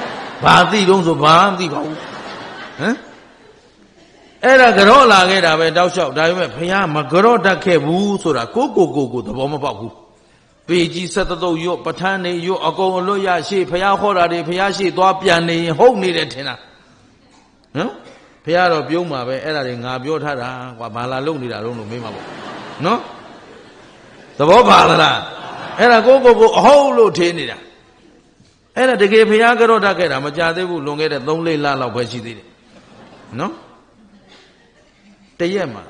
ဘာသိတုံးဆိုဘာမသိပါဘူးဟမ်အဲ့ဒါကြော့လာခဲ့တာပဲတောက်လျှောက်ဒါပေမဲ့ဘုရားမကြော့တတ်ခဲ့ဘူးဆိုတာကိုကိုကိုကိုသဘောမပေါက်ဘူး ပေကြီးဆက်တုပ်ရွတ်ပဋ္ဌာန်းနေရွတ်အကုန်အလွတ်ရရှိဘုရားဟောတာတွေဘုရားရှိသွားပြန်နေရင်ဟုတ်နေတယ်ထင်တာဟမ်ဘုရားတော့ပြုံးမှာပဲအဲ့ဒါတွေငါပြောထားတာကွာဘာလာလုံနေတာတော့လို့မေးမှာပေါ့နော်သဘောပါလားအဲ့ဒါကိုကိုကိုအဟုတ်လို့ထင်းနေတာအဲ့ဒါတကယ်ဘုရားကြော့တတ်ခဲ့တာမကြသေးဘူးလွန်ခဲ့တဲ့3လလလောက်ပဲရှိသေးတယ်နော်တရက်မှာ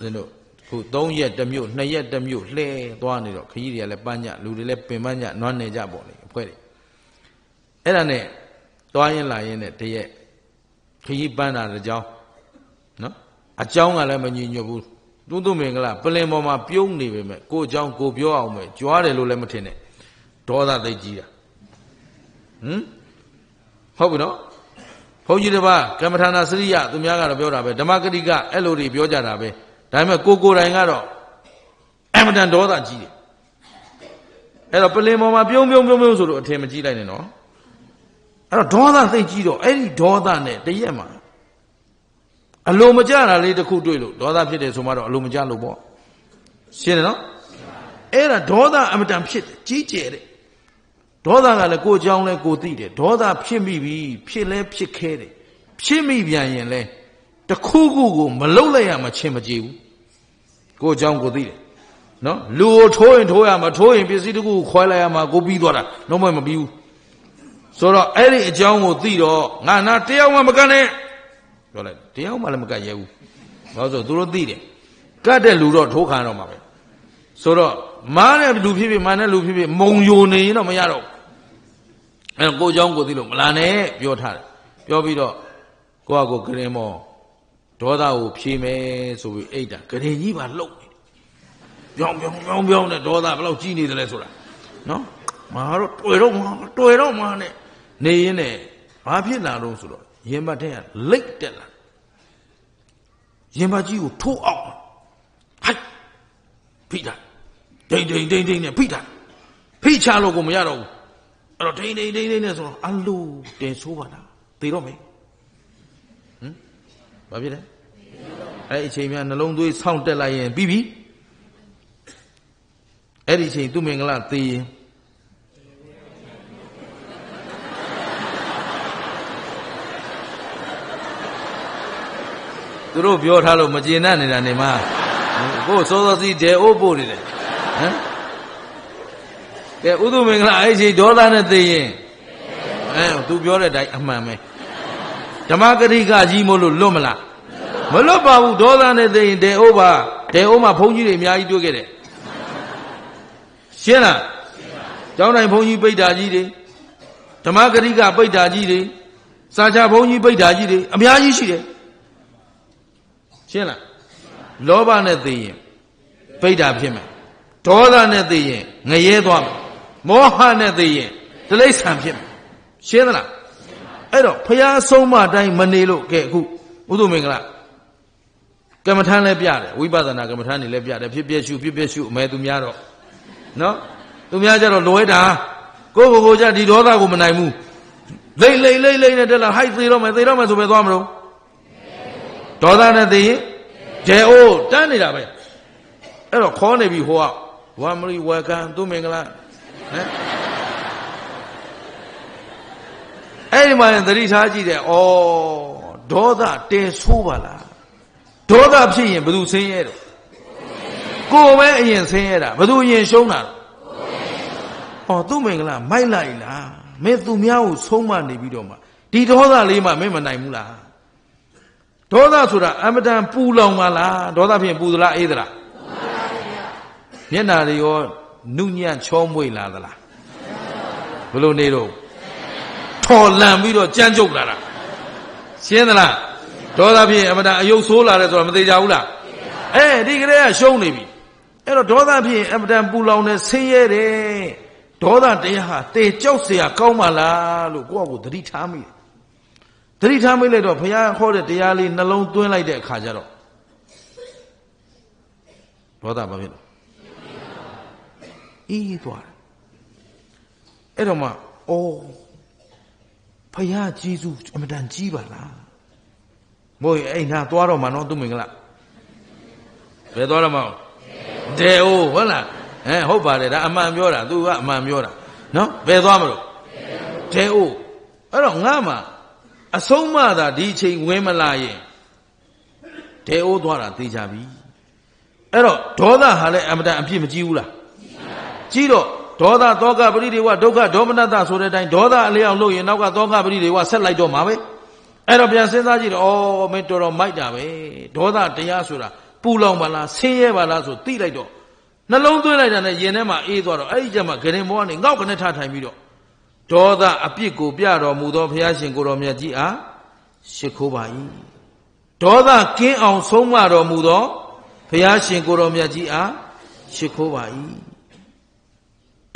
သင်တို့ ခု3ရက်တစ်မြို့2ရက်တစ်မြို့လှဲသွားနေတော့ခကြီးတွေကလည်းပန်းကြလူတွေလည်းပင်ပန်းကြနွမ်းနေကြပေါ့လေအဖွဲ့တွေအဲ့ဒါနဲ့သွားရင်လာရင်နဲ့တရက်ခကြီးပန်းတာတကြောင်နော်အကြောင်းကလည်းမညီညွတ်ဘူးသူ့သူမင်္ဂလာပလင်ပေါ်မှာပြုံးနေပေမဲ့ကိုအကြောင်းကိုပြောအောင်ပဲကြွားတယ်လို့လည်းမထင်နဲ့ဒေါသသိကြီးတာဟမ်ဟုတ်ပြီနော်ဘုန်းကြီးတစ်ပါးကမ္မထာနာစရိယသူများကတော့ပြောတာပဲဓမ္မဂတိကအဲ့လိုတွေပြောကြတာပဲ ဒါပေမဲ့ကိုကိုတိုင်ကတော့အမတန်ဒေါသကြီးတယ်အဲ့တော့ပလင်ပေါ်မှာပြုံးပြုံးပြုံးပြုံးဆိုတော့အထင်မကြီးလိုက်နဲ့နော်အဲ့တော့ဒေါသသိကြီးတော့အဲ့ဒီဒေါသနဲ့တရက်မှာအလိုမကြတာလေးတစ်ခုတွေ့လို့ဒေါသဖြစ်တယ်ဆိုမှတော့အလိုမကြလို့ပေါ့ရှင်းတယ်နော်အဲ့ဒါဒေါသအမတန်ဖြစ်တယ်ကြီးကျယ်တယ်ဒေါသကလည်းကိုယ်ကြောင်းလဲကိုသိတယ်ဒေါသဖြစ်မိပြီဖြစ်လဲဖြစ်ခဲတယ်ဖြစ်မိပြန်ရင်လဲ တခုခုကိုမလုတ်လိုက်ရမှချင်းမကြည့်ဘူးကိုယ်ကြောင်းကိုသိတယ်နော်လူကိုထိုးရင်ထိုးရမှာထိုးရင်ပစ္စည်းတခုကိုခွဲလိုက်ရမှာကိုပြီးသွားတာလုံးဝမပြီးဘူးဆိုတော့အဲ့ဒီအကြောင်းကိုသိတော့ငါနာတယောက်မှမကန်နဲ့ပြောလိုက်တယောက်မှလည်းမကန်ရဲဘူးဘာလို့ဆိုသူတို့သိတယ်ကတ်တဲ့လူတော့ထိုးခံတော့မှာပဲဆိုတော့မားတဲ့လူဖြစ်ဖြစ်မာနဲ့လူဖြစ်ဖြစ်မုံယိုနေရင်တော့မရတော့အဲကိုเจ้าကိုသိလို့မလာနဲ့ပြောထားတယ်ပြောပြီးတော့ကိုကကိုကရင်မော ဒေါသကိုဖြေမယ်ဆိုပြီးအိတ်တာကရင်ကြီးပါလှုပ်နေပြောင်းပြောင်းပြောင်းပြောင်းနဲ့ဒေါသဘယ်လောက်ကြီးနေတယ်လဲဆိုတာနော်မာတော့တွေ့တော့မှာတွေ့တော့မှာနဲ့နေရင်းနဲ့ဘာဖြစ်လာတော့ဆိုတော့ရင်ဘတ်ထဲကလိတ်တက်လာရင်ဘတ်ကြီးကိုထိုးအောင်ဟိုက်ဖိတာဒိန်ဒိန်ဒိန်ဒိန်နဲ့ဖိတာဖိချလို့ကိုမရတော့ဘူးအဲ့တော့ဒိန်ဒိန်ဒိန်ဒိန်နဲ့ဆိုတော့အလိုတင်ဆိုးပါလားသေတော့မယ်ဟမ် ဘာဖြစ်လဲအဲ့အချိန်များနှလုံးသွေးဆောင့်တက်လိုက်ရင်ပြီးပြီအဲ့ဒီအချိန်သူမင်္ဂလာသေရင်သူတို့ပြောထားလို့မကျေနပ်နေတာနေမှာကိုစောစောစီးတဲအိုးပို့နေတယ်ဟမ်ကဲဥဒုမင်္ဂလာအဲ့ချိန်ဒေါသနဲ့သိရင်အဲသူပြောတဲ့အတိုင်းအမှန်ပဲ ဓမ္မဂရိကကြီးမို့လို့လွတ်မလားမလွတ်ပါဘူးဒေါသနဲ့သိရင်ဒေအိုးပါဒေအိုးမှာဘုန်းကြီးတွေအများကြီးတွေ့ခဲ့တယ်ရှင်းလားကျောင်းတိုင်းဘုန်းကြီးပိဋ္ဌာကြီးတွေဓမ္မဂရိကပိဋ္ဌာကြီးတွေစာချဘုန်းကြီးပိဋ္ဌာကြီးတွေအများကြီးရှိတယ်ရှင်းလားလောဘနဲ့သိရင်ပိဋ္ဌာဖြစ်မယ်ဒေါသနဲ့သိရင်ငရဲသွားမယ်မောဟနဲ့သိရင်တိလိษံဖြစ်မယ်ရှင်းသလား အဲ့တော့ဖះဆုံးမတိုင်းမနေလို့ကဲအခုဥဒုမင်္ဂလာကမ္မထမ်းလည်းပြတယ်ဝိပဿနာကမ္မထမ်းနေလည်းပြတယ်ဖြစ်ပြရှုဖြစ်ပြရှုအမဲသူများတော့နော်သူများကြတော့လွယ်တာကိုကိုကိုကြဒီဒေါသကိုမနိုင်ဘူးလိမ့်လိမ့်လိမ့်လိမ့်နဲ့တက်လာဟိုက်သေးတော့မယ်သေးတော့မယ်ဆိုပဲသွားမလို့ဒေါသနဲ့သိရင်ဂျဲအိုးတန်းနေတာပဲအဲ့တော့ခေါ်နေပြီဟိုကဝမ်မရီဝယ်ကန်သူမင်္ဂလာဟမ် အဲ့ဒီမှာသတိထားကြည့်တယ်ဩဒေါသတင်ဆိုးပါလားဒေါသဖြစ်ရင်ဘယ်သူဆင်းရဲတော့ကိုယ်ပဲအရင်ဆင်းရဲတာဘယ်သူအရင်ရှုံးတာဩသူမင်္ဂလာမိုက်လိုက်လားမင်းသူများကိုဆုံးမနေပြီးတော့မှဒီဒေါသလေးမှမင်းမနိုင်ဘူးလားဒေါသဆိုတာအမတန်ပူလောင်ပါလားဒေါသဖြစ်ရင်ပူသလားအေးသလားမျက်နာတွေရောနုညံ့ချောမွေ့လာသလားဘယ်လိုနေတော့ ထော်လန့်ပြီးတော့ကြမ်းကြုတ်လာတာရှင်းသလားဒေါသဖြစ်ရင်အမတန်အယုတ်ဆိုးလာတယ်ဆိုတာမသိကြဘူးလားအဲဒီကလေးကရှုံးနေပြီအဲ့တော့ဒေါသဖြစ်ရင်အမတန်ပူလောင်တယ်ဆင်းရဲတယ်ဒေါသတရားဟာတေကြောက်เสียကောင်းပါလားလို့ကိုယ့်အကိုသတိထားမိတယ်သတိထားမိလိုက်တော့ဘုရားဟောတဲ့တရားလေးနှလုံးသွင်းလိုက်တဲ့အခါကျတော့ဒေါသဘာဖြစ်လဲအေးသွားတယ်အဲ့တော့မှအော် ဖယားကျေးဇူးအမတန်ကြီးပါလားမို့အိမ်နာသွားတော့မှနော်သူမင်္ဂလာဘယ်သွားတော့မှဒေအိုဟုတ်လားဟဲဟုတ်ပါတယ်ဒါအမှန်ပြောတာ तू ကအမှန်ပြောတာနော်ဘယ်သွားမလို့ဒေအိုအဲ့တော့ငါမှအဆုံးမသာဒီချိန်ဝင်မလာရင်ဒေအိုးသွားတာသိကြပြီအဲ့တော့ဒေါသဟာလည်းအမတန်အပြစ်မကြီးဘူးလားကြီးတော့ ဒေါသတောကပရိဒေဝဒုက္ခဒေါမနတဆိုတဲ့အတိုင်းဒေါသအလျောက်လို့ရင်နောက်ကတောကပရိဒေဝဆက်လိုက်တော့မှာပဲအဲ့တော့ပြန်စဉ်းစားကြည့်တော့ဩမင်းတော်တော်မိုက်တာပဲဒေါသတရားဆိုတာပူလောင်ပါလားဆင်းရဲပါလားဆိုသိလိုက်တော့နှလုံးသွင်းလိုက်တာနဲ့ရင်ထဲမှာအေးသွားတော့အဲ့ဒီကျမှဂရင်ဘောကနေငေါက်ကနေထထိုင်ပြီးတော့ဒေါသအပြစ်ကိုပြတော်မူသောဘုရားရှင်ကိုတော်မြတ်ကြီးအားရှ िख ိုးပါ၏ဒေါသကင်းအောင်ဆုံးမတော်မူသောဘုရားရှင်ကိုတော်မြတ်ကြီးအားရှ िख ိုးပါ၏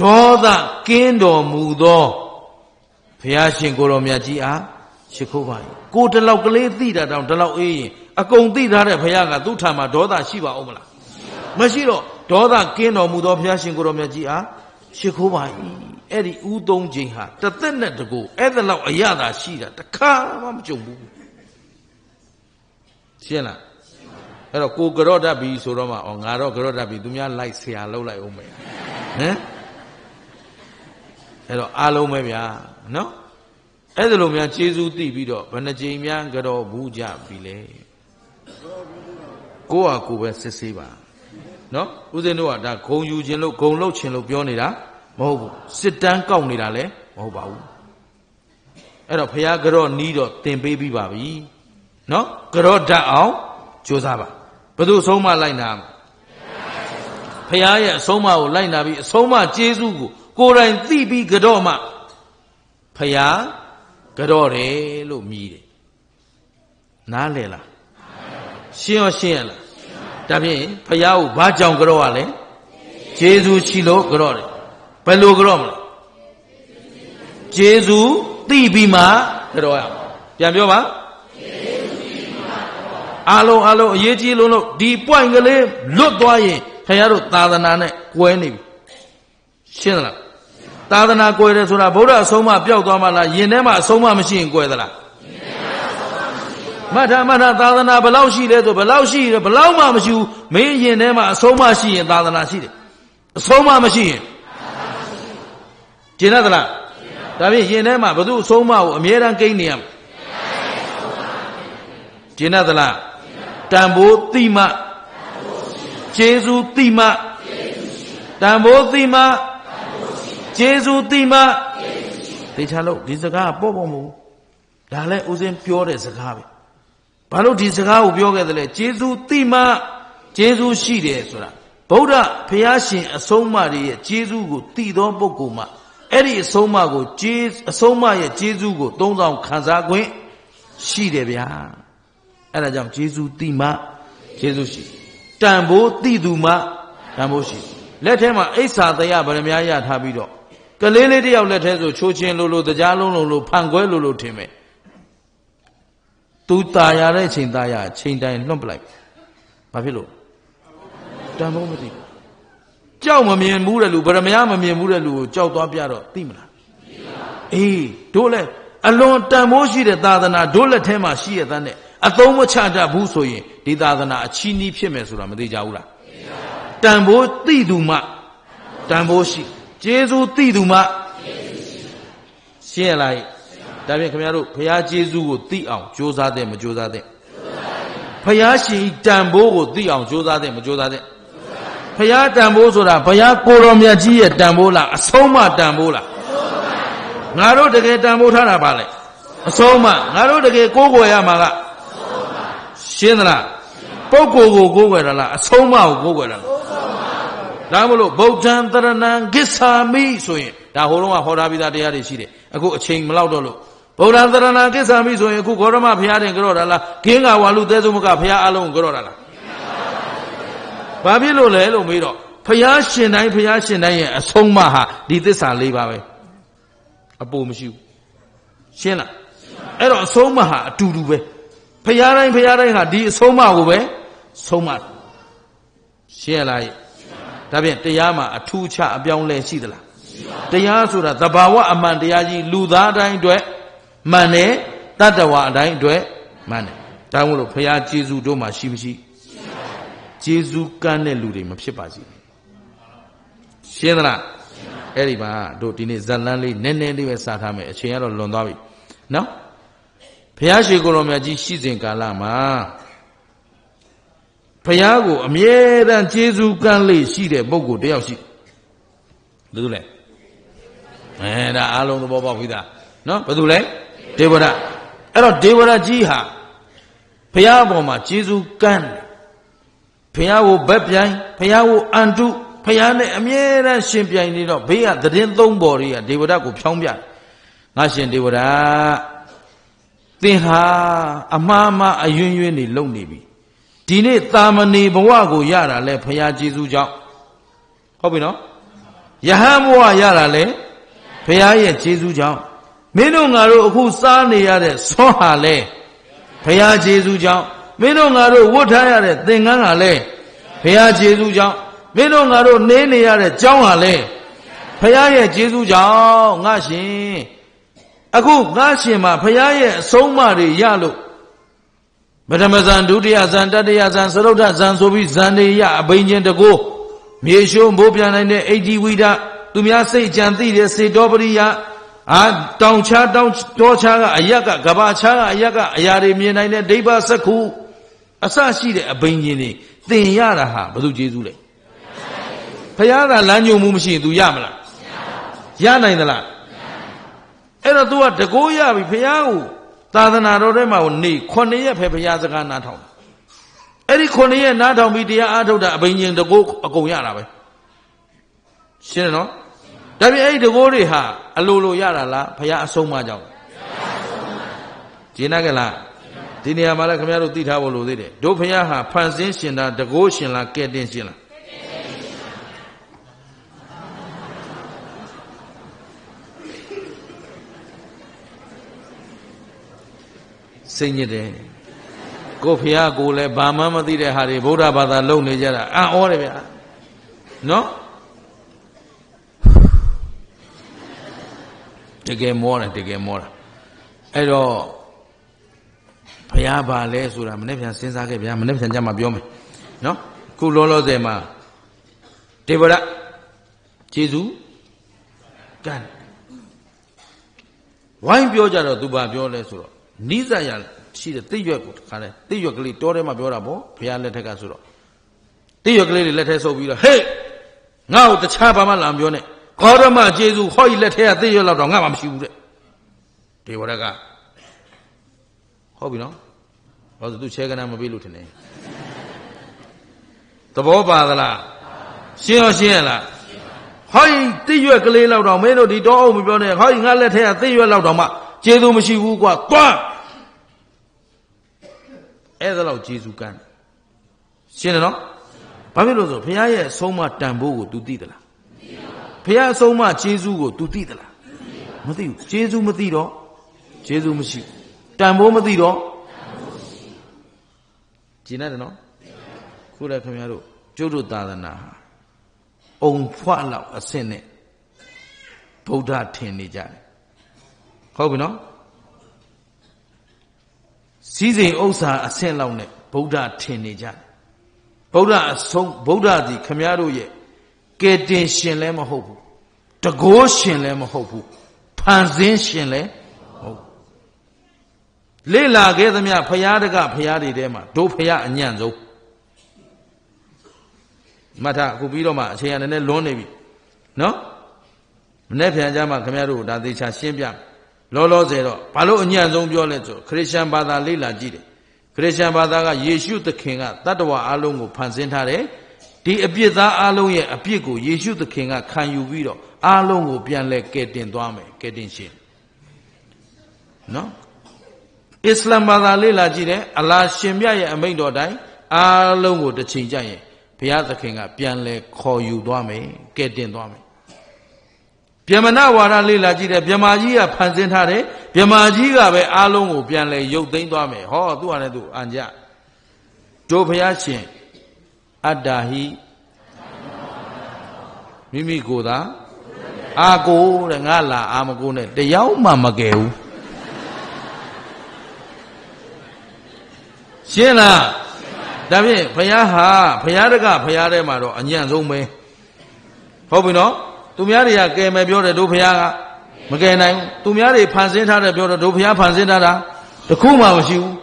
ဒေါသကင်းတော်မူသောဘုရားရှင်ကိုတော်မြတ်ကြီးအားရှ िख ိုးပါ၏ကိုတလောက်ကလေးသိတာတောင်တလောက်အေးရင်အကုန်သိထားတဲ့ဘုရားကသူ့ထံမှာဒေါသရှိပါအောင်မလားမရှိတော့ဒေါသကင်းတော်မူသောဘုရားရှင်ကိုတော်မြတ်ကြီးအားရှ िख ိုးပါ၏အဲ့ဒီဥသုံးချိန်ဟာတသက်နဲ့တကူအဲ့ဒါလောက်အရသာရှိတာတခါမှမကြုံဘူးရှင်းလားအဲ့တော့ကိုကြော့တတ်ပြီဆိုတော့မှဩငါတော့ကြော့တတ်ပြီသူများလိုက်ဆရာလောက်လိုက်အောင်မယ်ဟမ် အဲ့တော့အားလုံးပဲဗျာနော်အဲ့ဒါလိုများကျေးဇူးသိပြီးတော့ဘယ်နှကြိမ်များကြော့ဘူးကြပြီလေကိုယ့်ဟာကိုယ်ပဲစစ်ဆေးပါနော်ဦးဇင်းတို့ကဒါဂုံယူခြင်းလို့ဂုံလုတ်ခြင်းလို့ပြောနေတာမဟုတ်ဘူးစစ်တန်းကောက်နေတာလည်းမဟုတ်ပါဘူးအဲ့တော့ဘုရားကြော့နီးတော့သင်ပေးပြီးပါပြီနော်ကြော့တတ်အောင်ကြိုးစားပါဘယ်သူအဆုံးမလိုက်နာဘုရားရဲ့အဆုံးမကိုလိုက်နာပြီးအဆုံးမကျေးဇူးကို ကိုယ်တိုင်သိပြီးကြော့မှဘုရားကြော့တယ်လို့မြည်တယ်နားလည်လားရှင်းရောရှင်းရလားဒါဖြင့်ဘုရားကိုဘာကြောင့်ကြော့ရလဲကျေးဇူးရှိလို့ကြော့တယ်ဘယ်လိုကြော့မလဲကျေးဇူးသိပြီးမှကြော့ရပြန်ပြောပါအားလုံးအားလုံးအရေးကြီးလုံးလို့ဒီ point ကလေးလွတ်သွားရင်ခင်ဗျားတို့သာသနာနဲ့ကွဲနေပြီ ရှင်းသလားသာသနာကွဲတယ်ဆိုတာဗုဒ္ဓအဆုံးမပျောက်သွားမှလားယင်ထဲမှာအဆုံးမမရှိရင်ကွဲသလားမထာမထာသာသနာဘယ်လောက်ရှိလဲဆိုဘယ်လောက်ရှိတယ်ဘယ်လောက်မှမရှိဘူးမင်းယင်ထဲမှာအဆုံးမရှိရင်သာသနာရှိတယ်အဆုံးမမရှိရင်ကျင်ရသလားဒါဖြင့်ယင်ထဲမှာဘု து အဆုံးမကိုအမြဲတမ်းကိန်းနေရမယ်ကျင်ရသလားတန်ဖိုးတိမကျေးဇူးတိမတန်ဖိုးတိမ ကျေးဇူးတိမသိချလို့ဒီစကားပေါ့ပေါ့မဟုတ်ဒါလည်းဦးစင်းပြောတဲ့စကားပဲဘာလို့ဒီစကားကိုပြောခဲ့တယ်လဲကျေးဇူးတိမကျေးဇူးရှိတယ်ဆိုတာဗုဒ္ဓဘုရားရှင်အဆုံးအမတွေရဲ့ကျေးဇူးကိုတည်သောပုဂ္ဂိုလ်မှာအဲ့ဒီအဆုံးအမကိုကျေးအဆုံးအမရဲ့ကျေးဇူးကိုသုံးဆောင်ခံစား권ရှိတယ်ဗျာအဲ့ဒါကြောင့်ဂျေဇုတိမဂျေဇုရှိတန်ဖိုးတိသူမတန်ဖိုးရှိလက်ထဲမှာအိဆာတရားဗရမ ्या ရထားပြီးတော့ ကလေးလေးတယောက်လက်ထဲဆိုချိုးချင်းလို့လို့တရားလုံးလုံးလို့ဖန်ခွဲလို့လို့ထင်မယ်သူตาရတဲ့ချိန်ตาရချိန်တိုင်းလွတ်ပလိုက်ဘာဖြစ်လို့တန်ဖိုးမသိကြောက်မမြင်ဘူးတဲ့လူဗရမ ्या မမြင်ဘူးတဲ့လူကိုကြောက်သွားပြတော့သိမလားအေးတို့လည်းအလွန်တန်ဖိုးရှိတဲ့သာသနာတို့လက်ထဲမှာရှိရတဲ့အသုံးမချတတ်ဘူးဆိုရင်ဒီသာသနာအချီးနှီးဖြစ်မယ်ဆိုတာမသိကြဘူးလားတန်ဖိုးသိသူမှတန်ဖိုးရှိ ကျေးဇူးသိသူမှရှင်းရလားဒါဖြင့်ခင်ဗျားတို့ဘုရားကျေးဇူးကိုသိအောင်ကြိုးစားတဲ့မကြိုးစားတဲ့ဘုရားရှင်တန်ဖိုးကိုသိအောင်ကြိုးစားတဲ့မကြိုးစားတဲ့ဘုရားတန်ဖိုးဆိုတာဘုရားကိုတော်မြတ်ကြီးရဲ့တန်ဖိုးလားအဆုံးမတန်ဖိုးလားငါတို့တကယ်တန်ဖိုးထားတာပါလေအဆုံးမငါတို့တကယ်ကိုးကွယ်ရမှာကရှင်းသလားပုဂ္ဂိုလ်ကိုကိုးကွယ်တာလားအဆုံးမကိုကိုးကွယ်တာလား ဒါမလို့ဗုဒ္ဓံတရဏံဂစ္ဆာမိဆိုရင်ဒါဟိုတုန်းကဟောထားပြီးသားတရားတွေရှိတယ်အခုအချိန်မလောက်တော့လို့ဗုဒ္ဓံတရဏံဂစ္ဆာမိဆိုရင်အခုဂေါရမဘုရားတင်ကြော့တာလားဂင်းကဝါလူသဲဆုံးမကဘုရားအလုံးကိုကြော့တာလားဘာဖြစ်လို့လဲလို့မေးတော့ဘုရားရှင်တိုင်းဘုရားရှင်တိုင်းရဲ့အဆုံးမဟာဒီသစ္စာ၄ပါးပဲအပူမရှိဘူးရှင်းလားအဲ့တော့အဆုံးမဟာအတူတူပဲဖရာတိုင်းဖရာတိုင်းဟာဒီအဆုံးအမကိုပဲဆုံးမရှင်းရလား ဒါဖြင့်တရားမှာအထူးခြားအပြောင်းလဲရှိသလားတရားဆိုတာသဘာဝအမှန်တရားကြီးလူသားတိုင်းအတွက်မှန်တယ်တတ္တဝါအတိုင်းအတွက်မှန်တယ်ဒါမို့လို့ဘုရားကျေးဇူးတို့မှာရှိမရှိကျေးဇူးကမ်းတဲ့လူတွေမဖြစ်ပါစေရှင်းသလားအဲ့ဒီမှာတို့ဒီနေ့ဇလန်းလေးနည်းနည်းလေးပဲစထားမယ်အချိန်ကတော့လွန်သွားပြီနော်ဘုရားရှိခိုးတော်မြတ်ကြီးရှိစဉ်ကာလမှာ ဘုရားကိုအမြဲတမ်းကျေးဇူးကမ်းလေးရှိတဲ့ပုဂ္ဂိုလ်တယောက်ရှိဘယ်သူလဲအဲဒါအားလုံးသဘောပေါက်ပြီသားနော်ဘယ်သူလဲဒေဝရအဲ့တော့ဒေဝရကြီးဟာဘုရားအပေါ်မှာကျေးဇူးကမ်းတယ်ဘုရားကိုဘက်ပြိုင်ဘုရားကိုအန်တုဘုရားနဲ့အမြဲတမ်းရှင်ပြိုင်နေတော့ဘေးကသတင်းသုံးပေါ်တွေကဒေဝရကိုဖြောင်းပြတယ်ငါရှင်ဒေဝရသင်ဟာအမှားမှားအယွင်းယွင်းနေလုံနေပြီ ဒီနေ့တာမဏေဘဝကိုရတာလဲဘုရားကျေးဇူးကြောင့်ဟုတ်ပြီနော်ယဟန်ဘဝရတာလဲဘုရားရဲ့ကျေးဇူးကြောင့်မင်းတို့ငါတို့အခုစားနေရတဲ့ဆွမ်းဟာလဲဘုရားကျေးဇူးကြောင့်မင်းတို့ငါတို့ဝတ်ထားရတဲ့သင်္ကန်းဟာလဲဘုရားကျေးဇူးကြောင့်မင်းတို့ငါတို့နေနေရတဲ့ကြောင်းဟာလဲဘုရားရဲ့ကျေးဇူးကြောင့်ငါရှင်အခုငါရှင်မှာဘုရားရဲ့အဆုံးအမတွေရလို့ ပထမဇန်ဒုတိယဇန်တတိယဇန်သရုတ်ထဇန်ဆိုပြီးဇန်တွေရအဘိညာဉ်တကိုမြေရှိုးမိုးပြန်နိုင်တဲ့အိဒီဝိဒသူများစိတ်ကြံသိတဲ့စေတောပရိယအာတောင်ချတောင်တောချကအရက်ကကဘာချကအရက်ကအရာတွေမြင်နိုင်တဲ့ဒိဗ္ဗစက္ခုအစရှိတဲ့အဘိညာဉ်တွေသင်ရတာဟာဘယ်သူကျေးဇူးလဲဖယားကလမ်းညွှန်မှုမရှိရင် तू ရမလားရနိုင်သလားအဲ့တော့ तू ကတကိုးရပြီဖယားကို သာသနာတော်ထဲမှာနေ9ရက်ဖဲဖယားစကားနားထောင်အဲ့ဒီ9ရက်နားထောင်ပြီးတရားအားထုတ်တာအဘိညာဉ်တကိုးအကုန်ရတာပဲရှင်းတယ်နော်ဒါပြင်အဲ့ဒီတကိုးတွေဟာအလိုလိုရတာလားဖယားအဆုံးမကြောင့်ကျင်းနာကြလားဒီနေရာမှာလည်းခင်ဗျားတို့သိထားဖို့လိုသေးတယ်တို့ဖယားဟာဖန်ဆင်းရှင်တာတကိုးရှင်လားကဲ့တင်ရှင်လား စိတ်ညစ်တယ်ကိုဖះကိုလည်းဘာမှမသိတဲ့ဟာတွေဗုဒ္ဓဘာသာလုံနေကြတာအံ့ဩတယ်ဗျာနော်တကယ်မောတယ်တကယ်မောတာအဲ့တော့ဖះဘာလဲဆိုတာမနေ့ပြန်စဉ်းစားခဲ့ဗျာမနေ့ပြန်ကြမှာပြောမယ်နော်ခုလောလောဆယ်မှာဒေဝရကျေစုကံဝိုင်းပြောကြတော့သူဘာပြောလဲဆိုတော့ နိစ္စရရှိတဲ့တိရွက်ကိုတခါလဲတိရွက်ကလေးတောထဲမှာပြောတာပေါ့ဘုရားလက်ထက်ကဆိုတော့တိရွက်ကလေးတွေလက်ထဲဆုပ်ပြီးတော့ဟေးငါ့ကိုတခြားဘာမှလာမပြောနဲ့ဂေါရမကျေစုဟောဤလက်ထဲကတိရွက်လောက်တော့ငါမှမရှိဘူးတဲ့ဒေဝရကဟုတ်ပြီနော်ဟောသူချဲကနာမပေးလို့ထင်တယ်သဘောပါသလားရှင်းရောရှင်းရလားဟောဤတိရွက်ကလေးလောက်တော့မင်းတို့ဒီတောအုပ်မပြောနဲ့ဟောဤငါလက်ထဲကတိရွက်လောက်တော့မှ ကျေသူမရှိဘူးကွာသွားအဲ့ဒါလောက်ကျေစုကမ်းရှင်းတယ်နော်ဘာဖြစ်လို့ဆိုဘုရားရဲ့အဆုံးမတန်ဖိုးကို तू သိသလားဘုရားအဆုံးမကျေစုကို तू သိသလားမသိဘူးကျေစုမသိတော့ကျေစုမရှိတန်ဖိုးမသိတော့ကျင်ရတယ်နော်ခုလည်းခင်ဗျားတို့ကျုပ်တို့သာသနာဟာအုံဖွားလောက်အဆင့်နဲ့ဗုဒ္ဓထင်နေကြတယ် ဟုတ်ပြီနော်စည်းစိမ်ဥစ္စာအဆင့်လောက်နဲ့ဗုဒ္ဓထင်နေကြတယ်ဗုဒ္ဓအဆုံးဗုဒ္ဓသည်ခမည်းတော်ရဲ့ကယ်တင်ရှင်လည်းမဟုတ်ဘူးတကိုးရှင်လည်းမဟုတ်ဘူးဖန်ဆင်းရှင်လည်းဟုတ်လေ့လာခဲ့သမျှဖရာတကဖရာတွေထဲမှာဒုဖရာအညံ့ဆုံးမထအခုပြီးတော့မှအချိန်ကလည်းလွန်းနေပြီနော်မနေ့ပြန်ကြမှာခင်ဗျားတို့ဒါသေချာရှင်းပြ လောလောဆယ်တော့ဘာလို့အညံ့ဆုံးပြောလဲဆိုခရစ်ယာန်ဘာသာလေ့လာကြည့်တယ်ခရစ်ယာန်ဘာသာကယေရှုသခင်ကတတ္တဝါအလုံးကိုဖန်ဆင်းထားတယ်ဒီအပြစ်သားအလုံးရဲ့အပြစ်ကိုယေရှုသခင်ကခံယူပြီးတော့အလုံးကိုပြန်လဲကယ်တင်သွားမယ်ကယ်တင်ရှင်နော်အစ္စလာမ်ဘာသာလေ့လာကြည့်တယ်အလာရှင်မြတ်ရဲ့အမိန့်တော်တိုင်းအလုံးကိုတစ်ချိန်ကြရင်ဘုရားသခင်ကပြန်လဲခေါ်ယူသွားမယ်ကယ်တင်သွားမယ် ဗျမဏဝါဒလေ့လာကြည့်တယ်ဗျမာကြီးကဖန်ဆင်းထားတယ်ဗျမာကြီးကပဲအားလုံးကိုပြန်လဲရုပ်သိမ်းသွားမယ်ဟောသူကလည်းသူအန်ကြတို့ဘုရားရှင်အတ္တဟိမိမိကိုယ်သာအာကိုတဲ့ငါလာအာမကိုနဲ့တယောက်မှမကယ်ဘူးရှင်းလားဒါဖြင့်ဘုရားဟာဘုရားတကဘုရားထဲမှာတော့အညံ့ဆုံးပဲဟုတ်ပြီနော် သူများတွေကကယ်မယ်ပြောတယ်တို့ဘုရားကမကယ်နိုင်ဘူးသူများတွေဖန်ဆင်းထားတယ်ပြောတော့တို့ဘုရားဖန်ဆင်းထားတာတခုမှမရှိဘူး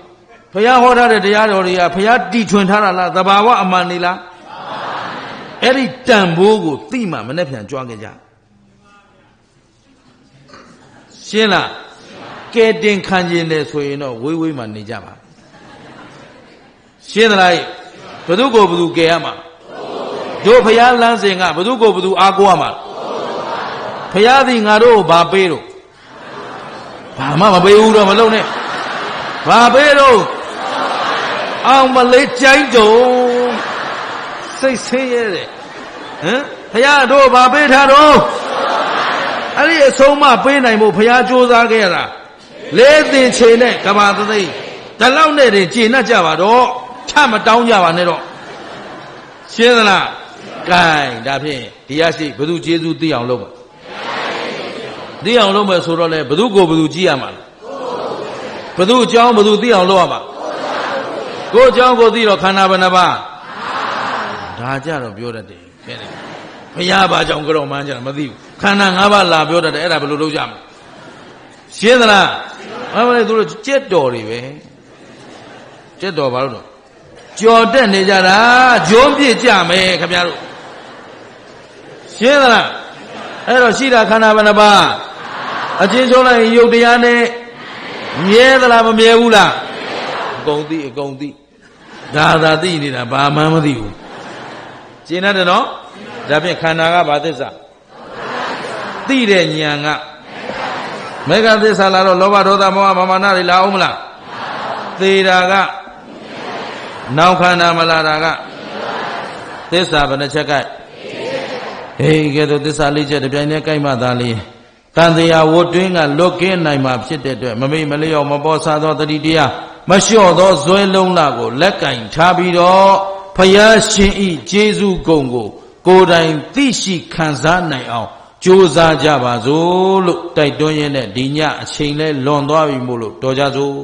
ဘုရားဟောထားတဲ့တရားတော်တွေကဘုရားတီထွင်ထားတာလားသဘာဝအမှန်နေလားအဲ့ဒီတန်ဖိုးကိုသိမှမနဲ့ပြန်ကြွားကြကြရှင်းလားကဲတင်ခံခြင်းတယ်ဆိုရင်တော့ဝေးဝေးမှနေကြပါရှင်းသလားဘသူကိုဘသူကယ်ရမှာတို့ဖျားလမ်းစဉ်ကဘသူကိုဘသူအားကိုးရမှာ ဖျားသည်ငါတို့ကိုဘာပေးတော့ဘာမှမပေးဘူးတော့မလုံးနဲ့ဘာပေးတော့အောင်မလေးကြိုင်းတုံစိတ်ဆင်းရဲတဲ့ဟမ်ဖျားတို့ဘာပေးထားတော့အဲ့ဒီအဆုံးမပေးနိုင်ဖို့ဖျားကြိုးစားခဲ့ရတာလေးသင်ချေနဲ့ကဘာသသိဒီလောက်နဲ့တင်ကျေနပ်ကြပါတော့ချမတောင်းကြပါနဲ့တော့ရှင်းသလားကဲဒါဖြင့်တရားရှိဘု து ကျေးဇူးသိအောင်လုပ်ပါ သိအောင်လုပ်မယ်ဆိုတော့လေဘသူကိုဘသူကြည့်ရမှာလဲဘသူအကြောင်းဘသူသိအောင်လုပ်ရမှာကိုအကြောင်းကိုသိတော့ခန္ဓာဘယ်နှပါးဒါကြတော့ပြောတတ်တယ်ခဲတယ်ဘုရားဘာကြောင့်ကြောမှန်းကြတာမသိဘူးခန္ဓာ၅ပါးလာပြောတတ်တယ်အဲ့ဒါဘယ်လိုလုပ်ကြမလဲရှင်းသလားဘာမလဲသူတို့ကြက်တော်တွေပဲကြက်တော်ဘာလို့တော့ကြော်တက်နေကြတာဂျုံးပြစ်ကြမယ်ခင်ဗျားတို့ရှင်းသလားအဲ့တော့ရှိတာခန္ဓာဘယ်နှပါး အချင်းဆုံးလိုက်ရုပ်တရားနဲ့မြဲသလားမမြဲဘူးလားအကုန်သိအကုန်သိဒါသာသိနေတာဘာမှမသိဘူးရှင်းတယ်နော်ဒါဖြင့်ခန္ဓာကဘာသစ္စာသိတဲ့ဉာဏ်ကမေဃသစ္စာလာတော့လောဘဒေါသမောဟမာနတွေလာအောင်မလားသေတာကနောက်ခန္ဓာမလာတာကသစ္စာဘယ်နှချက်ကဲဟေးကဲတော့သစ္စာလေးချက်တပြိုင်တည်းကြိုက်မှသာလေး တန်တရားဝတ်တွင်းကလွတ်ကင်းနိုင်မှာဖြစ်တဲ့အတွက်မမိမလျော့မပေါ်စားသောတတိတရားမလျှော့သောဇွဲလုံးလာကိုလက်ကင်ထားပြီးတော့ဖယားရှင်ဤကျေးဇူးကုံကို ကိုယ်တိုင်သိရှိခံစားနိုင်အောင်ကြိုးစားကြပါစို့လို့တိုက်တွန်းရင်းနဲ့ဒီညအချိန်လဲလွန်သွားပြီမို့လို့တော်ကြစို့